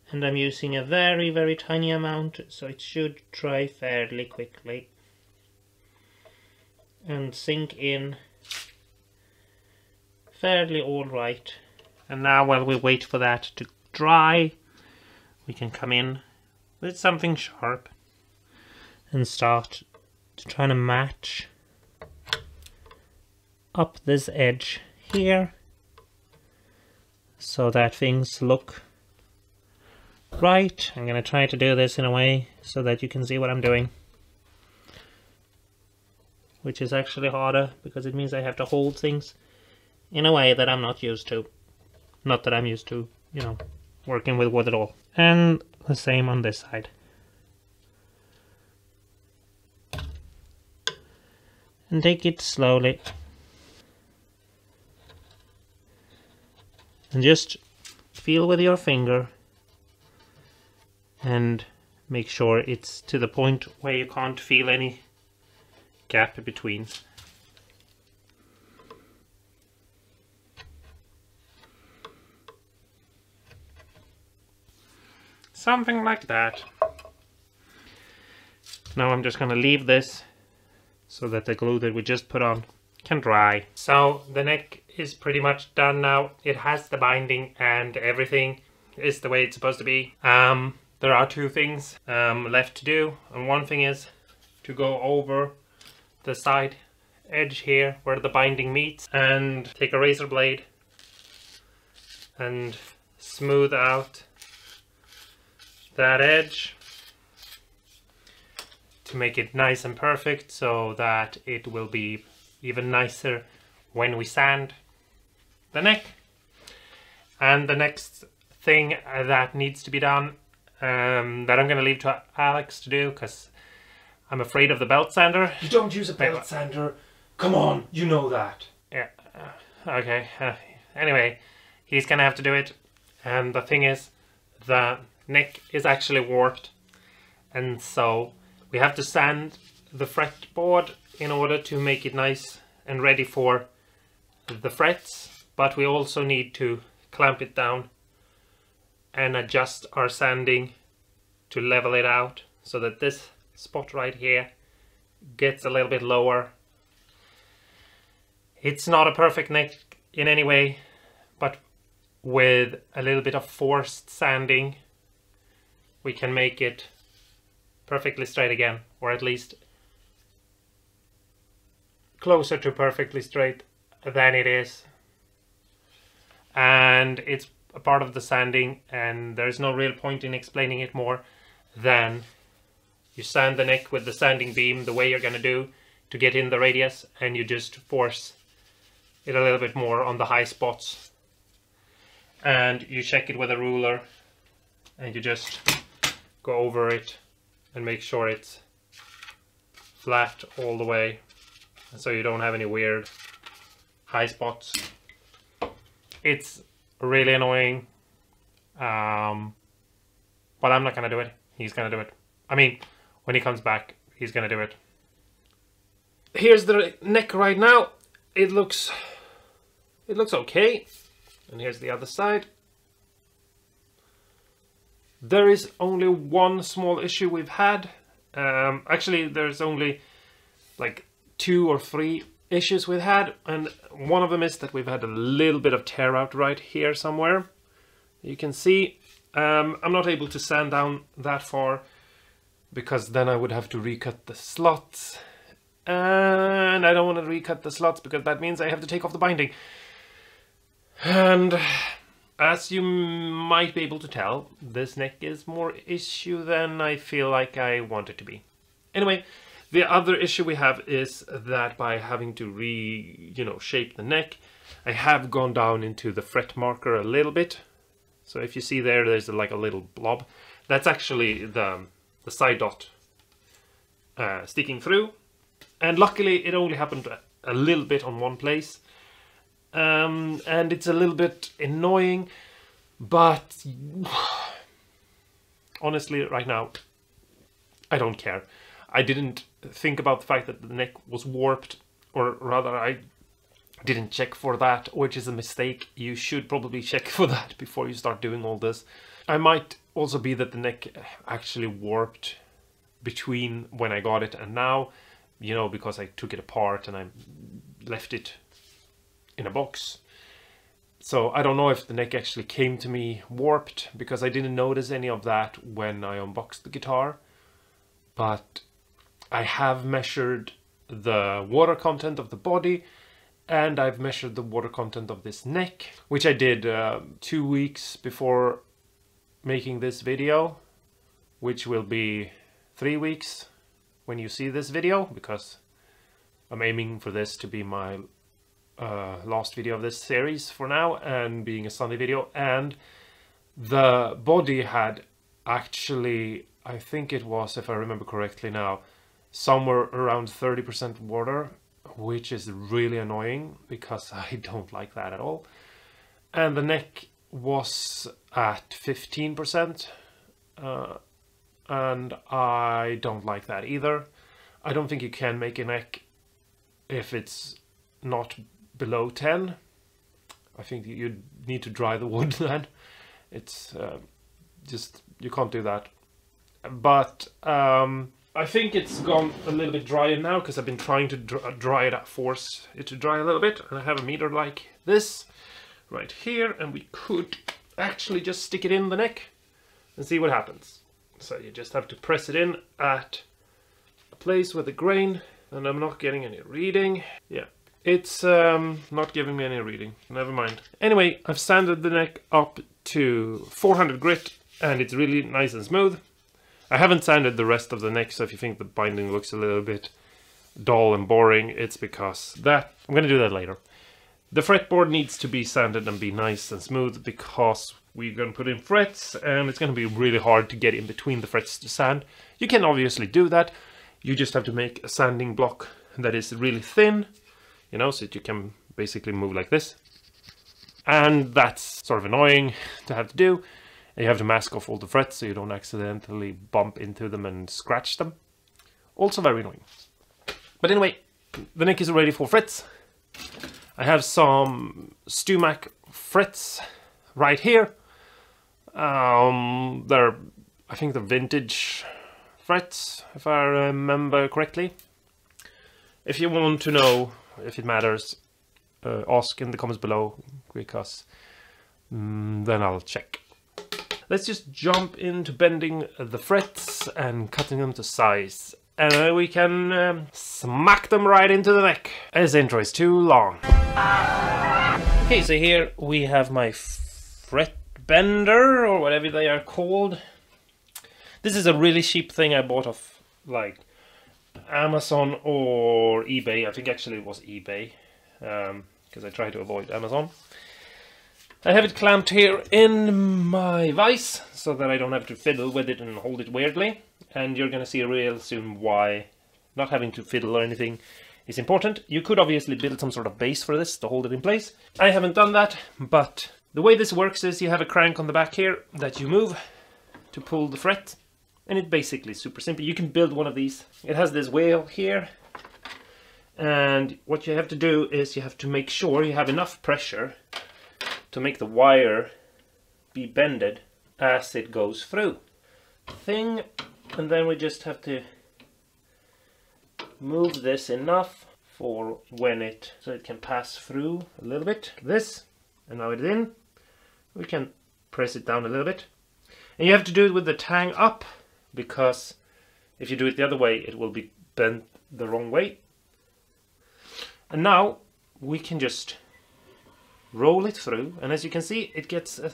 And I'm using a very very tiny amount so it should dry fairly quickly. And sink in fairly alright and now while we wait for that to dry we can come in with something sharp and start to try to match up this edge here so that things look right. I'm going to try to do this in a way so that you can see what I'm doing. Which is actually harder because it means I have to hold things in a way that I'm not used to. Not that I'm used to, you know, working with wood at all. And the same on this side. And take it slowly. And just feel with your finger and make sure it's to the point where you can't feel any gap between. Something like that. Now I'm just going to leave this so that the glue that we just put on can dry. So the neck is pretty much done now. It has the binding and everything is the way it's supposed to be. Um, there are two things um, left to do and one thing is to go over the side edge here where the binding meets and take a razor blade and smooth out that edge to make it nice and perfect so that it will be even nicer when we sand the neck. And the next thing that needs to be done um, that I'm going to leave to Alex to do because I'm afraid of the belt sander. You don't use a belt sander. Come on, you know that. Yeah, uh, okay. Uh, anyway, he's going to have to do it. And the thing is, the neck is actually warped. And so we have to sand the fretboard in order to make it nice and ready for the frets, but we also need to clamp it down and adjust our sanding to level it out so that this spot right here gets a little bit lower. It's not a perfect neck in any way, but with a little bit of forced sanding, we can make it perfectly straight again, or at least closer to perfectly straight than it is. And it's a part of the sanding, and there's no real point in explaining it more than you sand the neck with the sanding beam the way you're going to do to get in the radius, and you just force it a little bit more on the high spots. And you check it with a ruler, and you just go over it and make sure it's flat all the way so you don't have any weird high spots. It's really annoying, um, but I'm not gonna do it. He's gonna do it. I mean, when he comes back, he's gonna do it. Here's the neck right now. It looks, it looks okay. And here's the other side. There is only one small issue we've had. Um, actually, there's only like two or three issues we've had, and one of them is that we've had a little bit of tear out right here somewhere. You can see um, I'm not able to sand down that far because then I would have to recut the slots. And I don't want to recut the slots because that means I have to take off the binding. And as you might be able to tell, this neck is more issue than I feel like I want it to be. Anyway, the other issue we have is that by having to re, you know, shape the neck, I have gone down into the fret marker a little bit. So if you see there, there's like a little blob. That's actually the, the side dot uh, sticking through. And luckily it only happened a little bit on one place. Um, and it's a little bit annoying, but (sighs) honestly, right now, I don't care. I didn't think about the fact that the neck was warped, or rather, I didn't check for that, which is a mistake. You should probably (laughs) check for that before you start doing all this. I might also be that the neck actually warped between when I got it and now, you know, because I took it apart and I left it in a box. So I don't know if the neck actually came to me warped because I didn't notice any of that when I unboxed the guitar. But I have measured the water content of the body and I've measured the water content of this neck, which I did uh, two weeks before making this video, which will be three weeks when you see this video because I'm aiming for this to be my uh, last video of this series for now and being a Sunday video and the body had actually I think it was if I remember correctly now somewhere around 30% water which is really annoying because (laughs) I don't like that at all. And the neck was at 15% uh, and I don't like that either. I don't think you can make a neck if it's not below 10 I think you need to dry the wood (laughs) then. It's uh, just you can't do that. But um, I think it's gone a little bit drier now because I've been trying to dry it force it to dry a little bit and I have a meter like this right here and we could actually just stick it in the neck and see what happens so you just have to press it in at a place with the grain and I'm not getting any reading yeah it's um, not giving me any reading. Never mind. Anyway, I've sanded the neck up to 400 grit and it's really nice and smooth. I haven't sanded the rest of the neck, so if you think the binding looks a little bit dull and boring, it's because that... I'm going to do that later. The fretboard needs to be sanded and be nice and smooth because we're going to put in frets and it's going to be really hard to get in between the frets to sand. You can obviously do that. You just have to make a sanding block that is really thin you know, so that you can basically move like this. And that's sort of annoying to have to do. You have to mask off all the frets so you don't accidentally bump into them and scratch them. Also very annoying. But anyway, the neck is ready for frets. I have some StewMac frets right here. Um, they're, I think they're vintage frets, if I remember correctly. If you want to know if it matters, uh, ask in the comments below, because mm, then I'll check. Let's just jump into bending the frets and cutting them to size. And we can um, smack them right into the neck. This intro is too long. Okay, so here we have my fret bender, or whatever they are called. This is a really cheap thing I bought off, like, Amazon or eBay. I think actually it was eBay, because um, I try to avoid Amazon. I have it clamped here in my vise so that I don't have to fiddle with it and hold it weirdly. And you're going to see real soon why not having to fiddle or anything is important. You could obviously build some sort of base for this to hold it in place. I haven't done that, but the way this works is you have a crank on the back here that you move to pull the fret. And it basically super simple. You can build one of these. It has this wheel here. And what you have to do is you have to make sure you have enough pressure to make the wire be bended as it goes through. Thing, and then we just have to move this enough for when it, so it can pass through a little bit. This, and now it's in. We can press it down a little bit. And you have to do it with the tang up, because if you do it the other way, it will be bent the wrong way. And now we can just roll it through and as you can see it gets a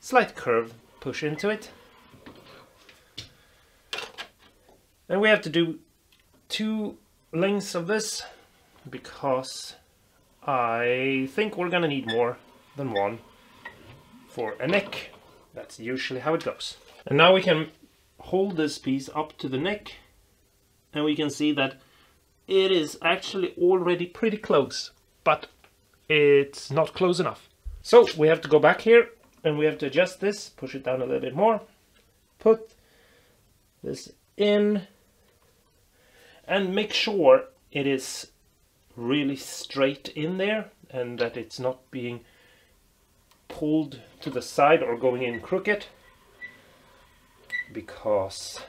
slight curve push into it. And we have to do two lengths of this because I think we're gonna need more than one for a neck. That's usually how it goes. And now we can hold this piece up to the neck and we can see that it is actually already pretty close but it's not close enough. So we have to go back here and we have to adjust this, push it down a little bit more, put this in and make sure it is really straight in there and that it's not being pulled to the side or going in crooked because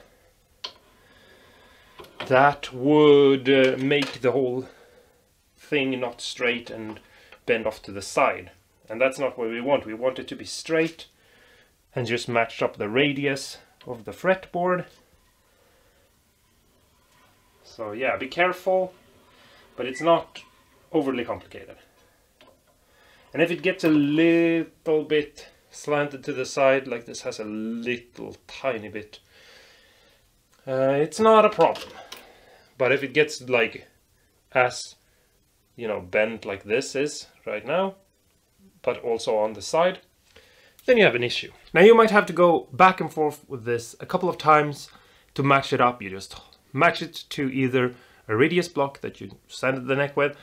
that would uh, make the whole thing not straight and bend off to the side. And that's not what we want. We want it to be straight and just match up the radius of the fretboard. So yeah, be careful, but it's not overly complicated. And if it gets a little bit slanted to the side, like this has a little tiny bit, uh, it's not a problem. But if it gets like as you know bent like this is right now but also on the side then you have an issue. Now you might have to go back and forth with this a couple of times to match it up. You just match it to either a radius block that you sanded the neck with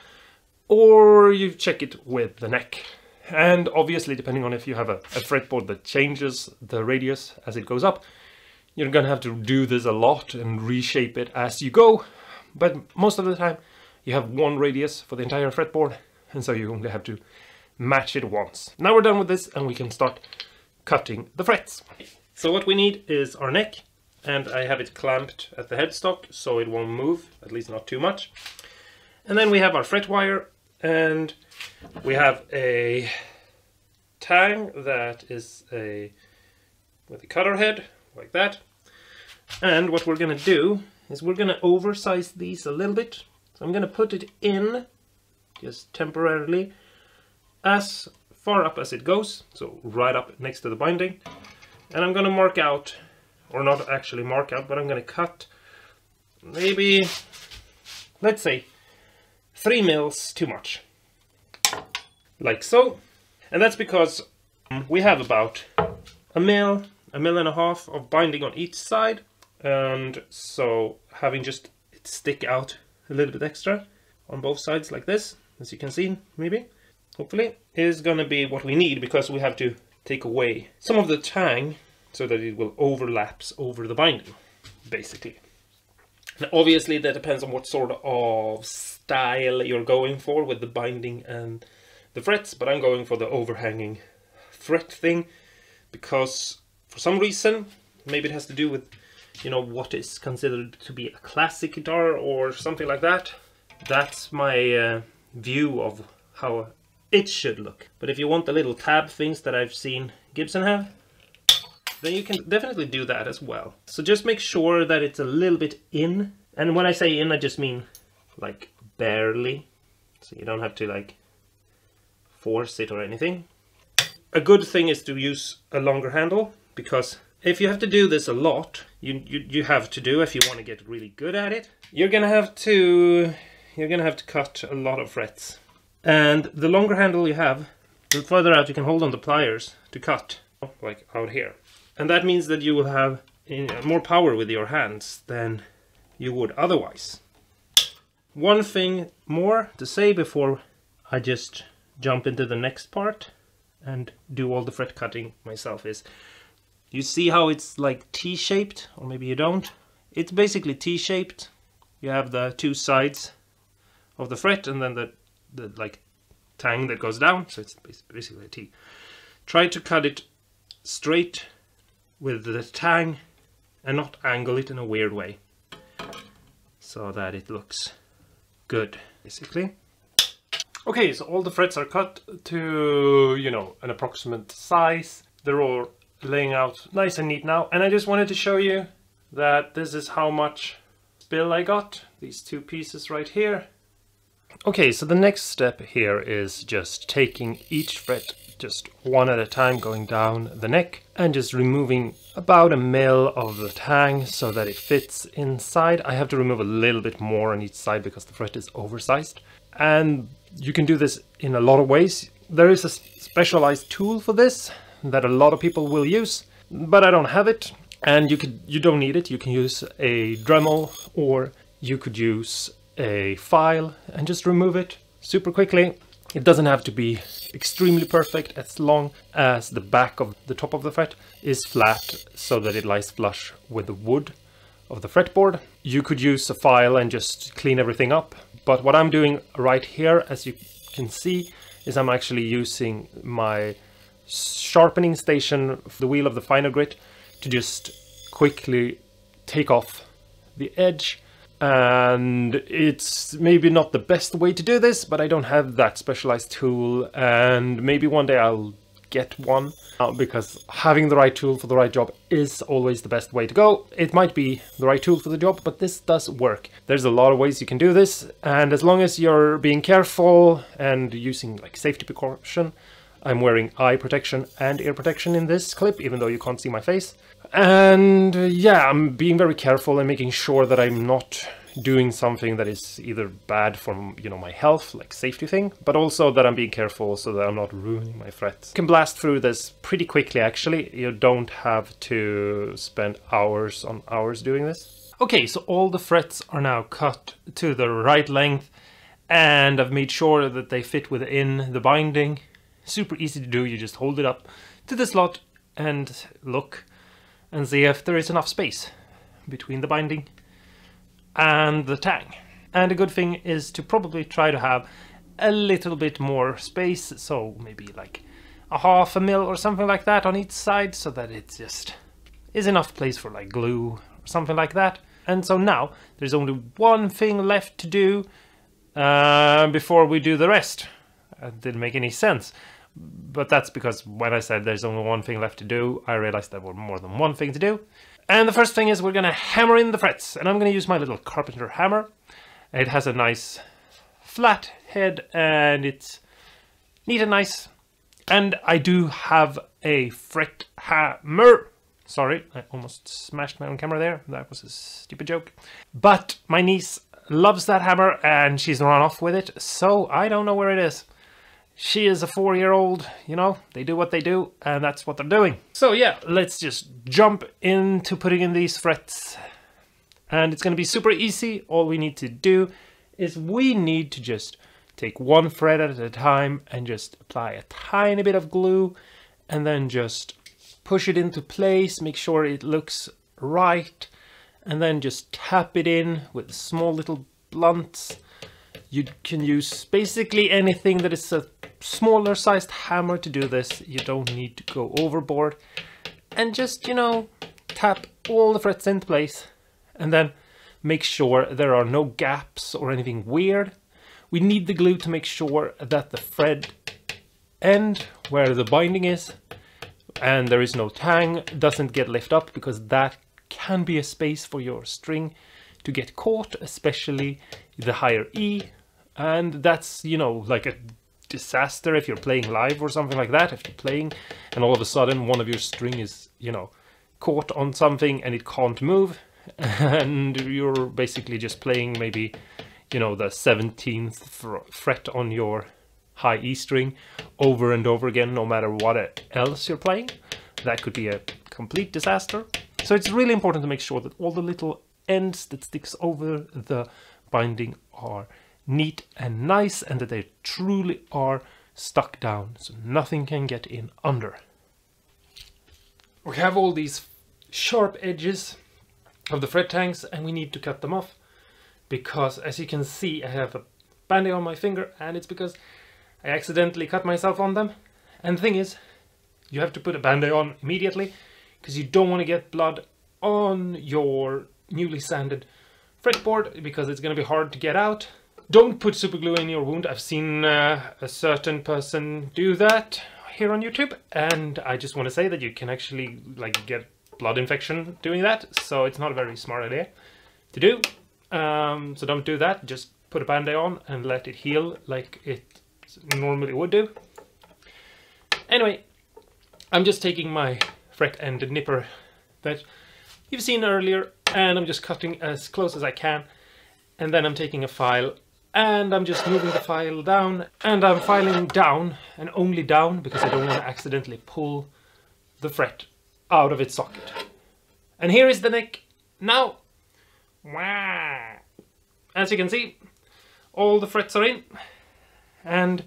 or you check it with the neck. And obviously depending on if you have a, a fretboard that changes the radius as it goes up you're gonna have to do this a lot and reshape it as you go. But most of the time you have one radius for the entire fretboard, and so you only have to match it once. Now we're done with this and we can start cutting the frets. So what we need is our neck, and I have it clamped at the headstock so it won't move, at least not too much. And then we have our fret wire, and we have a tang that is a with a cutter head, like that. And what we're gonna do is we're gonna oversize these a little bit so I'm going to put it in, just temporarily, as far up as it goes, so right up next to the binding. And I'm going to mark out, or not actually mark out, but I'm going to cut maybe, let's say, three mils too much. Like so. And that's because we have about a mil, a mil and a half of binding on each side. And so having just it stick out a little bit extra on both sides like this, as you can see, maybe, hopefully, is gonna be what we need because we have to take away some of the tang so that it will overlaps over the binding, basically. Now, obviously, that depends on what sort of style you're going for with the binding and the frets, but I'm going for the overhanging fret thing because for some reason, maybe it has to do with you know what is considered to be a classic guitar or something like that. That's my uh, view of how it should look. But if you want the little tab things that I've seen Gibson have, then you can definitely do that as well. So just make sure that it's a little bit in. And when I say in, I just mean like barely. So you don't have to like force it or anything. A good thing is to use a longer handle because if you have to do this a lot, you, you, you have to do if you want to get really good at it, you're gonna have to you're gonna have to cut a lot of frets. And the longer handle you have, the further out you can hold on the pliers to cut, like out here. And that means that you will have eh, more power with your hands than you would otherwise. One thing more to say before I just jump into the next part and do all the fret cutting myself is you see how it's like T-shaped or maybe you don't it's basically T-shaped you have the two sides of the fret and then the, the like tang that goes down. So it's basically a T. Try to cut it straight with the tang and not angle it in a weird way so that it looks good basically. Okay so all the frets are cut to you know an approximate size. They're all laying out nice and neat now. And I just wanted to show you that this is how much spill I got. These two pieces right here okay so the next step here is just taking each fret just one at a time going down the neck and just removing about a mil of the tang so that it fits inside. I have to remove a little bit more on each side because the fret is oversized. And you can do this in a lot of ways. There is a specialized tool for this that a lot of people will use, but I don't have it. And you could you don't need it. You can use a Dremel or you could use a file and just remove it super quickly it doesn't have to be extremely perfect as long as the back of the top of the fret is flat so that it lies flush with the wood of the fretboard. You could use a file and just clean everything up, but what I'm doing right here, as you can see, is I'm actually using my sharpening station, the wheel of the finer grit, to just quickly take off the edge and it's maybe not the best way to do this, but I don't have that specialized tool, and maybe one day I'll get one, uh, because having the right tool for the right job is always the best way to go. It might be the right tool for the job, but this does work. There's a lot of ways you can do this, and as long as you're being careful and using like safety precaution, I'm wearing eye protection and ear protection in this clip, even though you can't see my face. And uh, yeah, I'm being very careful and making sure that I'm not doing something that is either bad for you know my health, like safety thing, but also that I'm being careful so that I'm not ruining my frets. You can blast through this pretty quickly actually. You don't have to spend hours on hours doing this. Okay, so all the frets are now cut to the right length and I've made sure that they fit within the binding. Super easy to do, you just hold it up to the slot and look and see if there is enough space between the binding and the tang. And a good thing is to probably try to have a little bit more space, so maybe like a half a mil or something like that on each side, so that it just is enough place for like glue or something like that. And so now there's only one thing left to do uh, before we do the rest. That didn't make any sense but that's because when I said there's only one thing left to do, I realized there were more than one thing to do. And the first thing is we're going to hammer in the frets, and I'm going to use my little carpenter hammer. It has a nice flat head, and it's neat and nice. And I do have a fret hammer. Sorry, I almost smashed my own camera there. That was a stupid joke. But my niece loves that hammer, and she's run off with it, so I don't know where it is she is a four-year-old, you know, they do what they do, and that's what they're doing. So yeah, let's just jump into putting in these frets. And it's going to be super easy. All we need to do is we need to just take one fret at a time and just apply a tiny bit of glue and then just push it into place, make sure it looks right, and then just tap it in with small little blunts You can use basically anything that is a smaller sized hammer to do this. You don't need to go overboard. And just, you know, tap all the frets into place and then make sure there are no gaps or anything weird. We need the glue to make sure that the fret end where the binding is and there is no tang doesn't get lifted up because that can be a space for your string to get caught, especially the higher E. And that's, you know, like a disaster if you're playing live or something like that. If you're playing and all of a sudden one of your string is, you know, caught on something and it can't move. (laughs) And you're basically just playing maybe, you know, the 17th fret on your high E string over and over again, no matter what else you're playing. That could be a complete disaster. So it's really important to make sure that all the little ends that sticks over the binding are neat and nice and that they truly are stuck down so nothing can get in under. We have all these sharp edges of the fret tangs and we need to cut them off because as you can see I have a band on my finger and it's because I accidentally cut myself on them and the thing is you have to put a band-aid on immediately because you don't want to get blood on your newly sanded fretboard because it's going to be hard to get out. Don't put super glue in your wound. I've seen uh, a certain person do that here on YouTube and I just want to say that you can actually like get blood infection doing that so it's not a very smart idea to do. Um, so don't do that. Just put a band-aid on and let it heal like it normally would do. Anyway, I'm just taking my fret end nipper that you've seen earlier and I'm just cutting as close as I can and then I'm taking a file and I'm just moving the file down and I'm filing down and only down because I don't want to accidentally pull the fret out of its socket. And here is the neck now. As you can see, all the frets are in and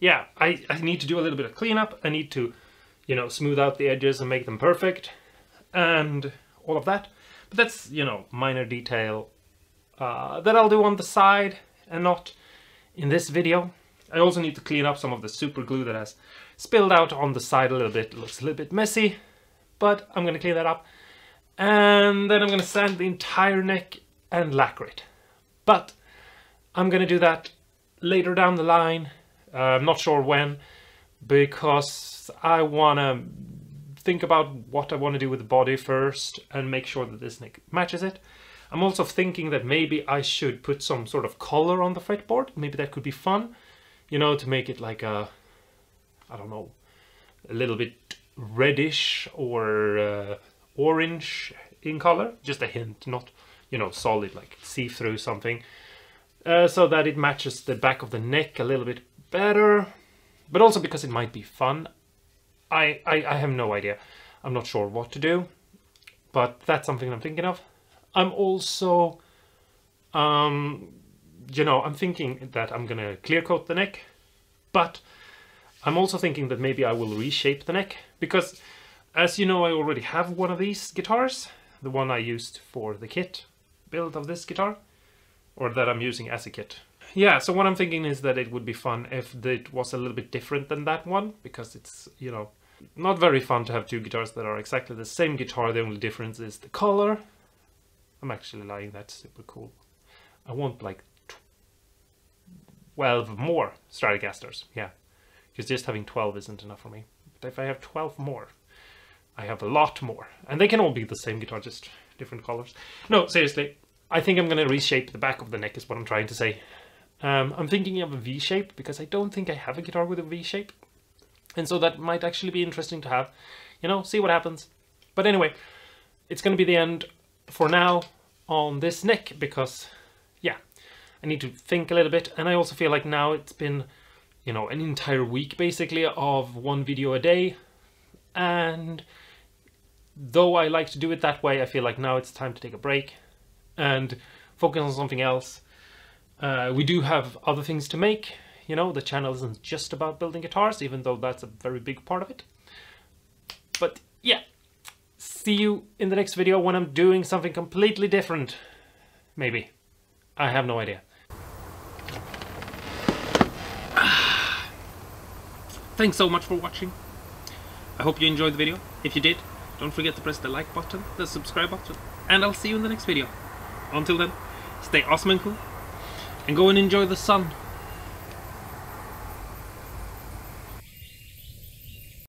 yeah, I, I need to do a little bit of cleanup. I need to, you know, smooth out the edges and make them perfect and all of that. But that's, you know, minor detail uh, that I'll do on the side and not in this video. I also need to clean up some of the super glue that has spilled out on the side a little bit. It looks a little bit messy, but I'm going to clean that up. And then I'm going to sand the entire neck and lacquer it. But I'm going to do that later down the line. Uh, I'm not sure when, because I want to think about what I want to do with the body first and make sure that this neck matches it. I'm also thinking that maybe I should put some sort of color on the fretboard. Maybe that could be fun, you know, to make it like a, I don't know, a little bit reddish or uh, orange in color. Just a hint, not, you know, solid, like see-through something. Uh, so that it matches the back of the neck a little bit better, but also because it might be fun. I, I, I have no idea. I'm not sure what to do, but that's something I'm thinking of. I'm also, um, you know, I'm thinking that I'm gonna clear coat the neck, but I'm also thinking that maybe I will reshape the neck because as you know, I already have one of these guitars, the one I used for the kit build of this guitar or that I'm using as a kit. Yeah, so what I'm thinking is that it would be fun if it was a little bit different than that one, because it's, you know, not very fun to have two guitars that are exactly the same guitar, the only difference is the color. I'm actually lying, that's super cool. I want like 12 more Stratocasters, yeah. Because just having 12 isn't enough for me. But if I have 12 more, I have a lot more. And they can all be the same guitar, just different colors. No, seriously, I think I'm going to reshape the back of the neck is what I'm trying to say. Um, I'm thinking of a V shape because I don't think I have a guitar with a V shape. And so that might actually be interesting to have. You know, see what happens. But anyway, it's going to be the end for now on this neck because, yeah, I need to think a little bit. And I also feel like now it's been, you know, an entire week basically of one video a day. And though I like to do it that way, I feel like now it's time to take a break and focus on something else. Uh, we do have other things to make. You know, the channel isn't just about building guitars, even though that's a very big part of it. But see you in the next video when I'm doing something completely different. Maybe. I have no idea. (sighs) Thanks so much for watching. I hope you enjoyed the video. If you did, don't forget to press the like button, the subscribe button, and I'll see you in the next video. Until then, stay awesome and cool, and go and enjoy the sun.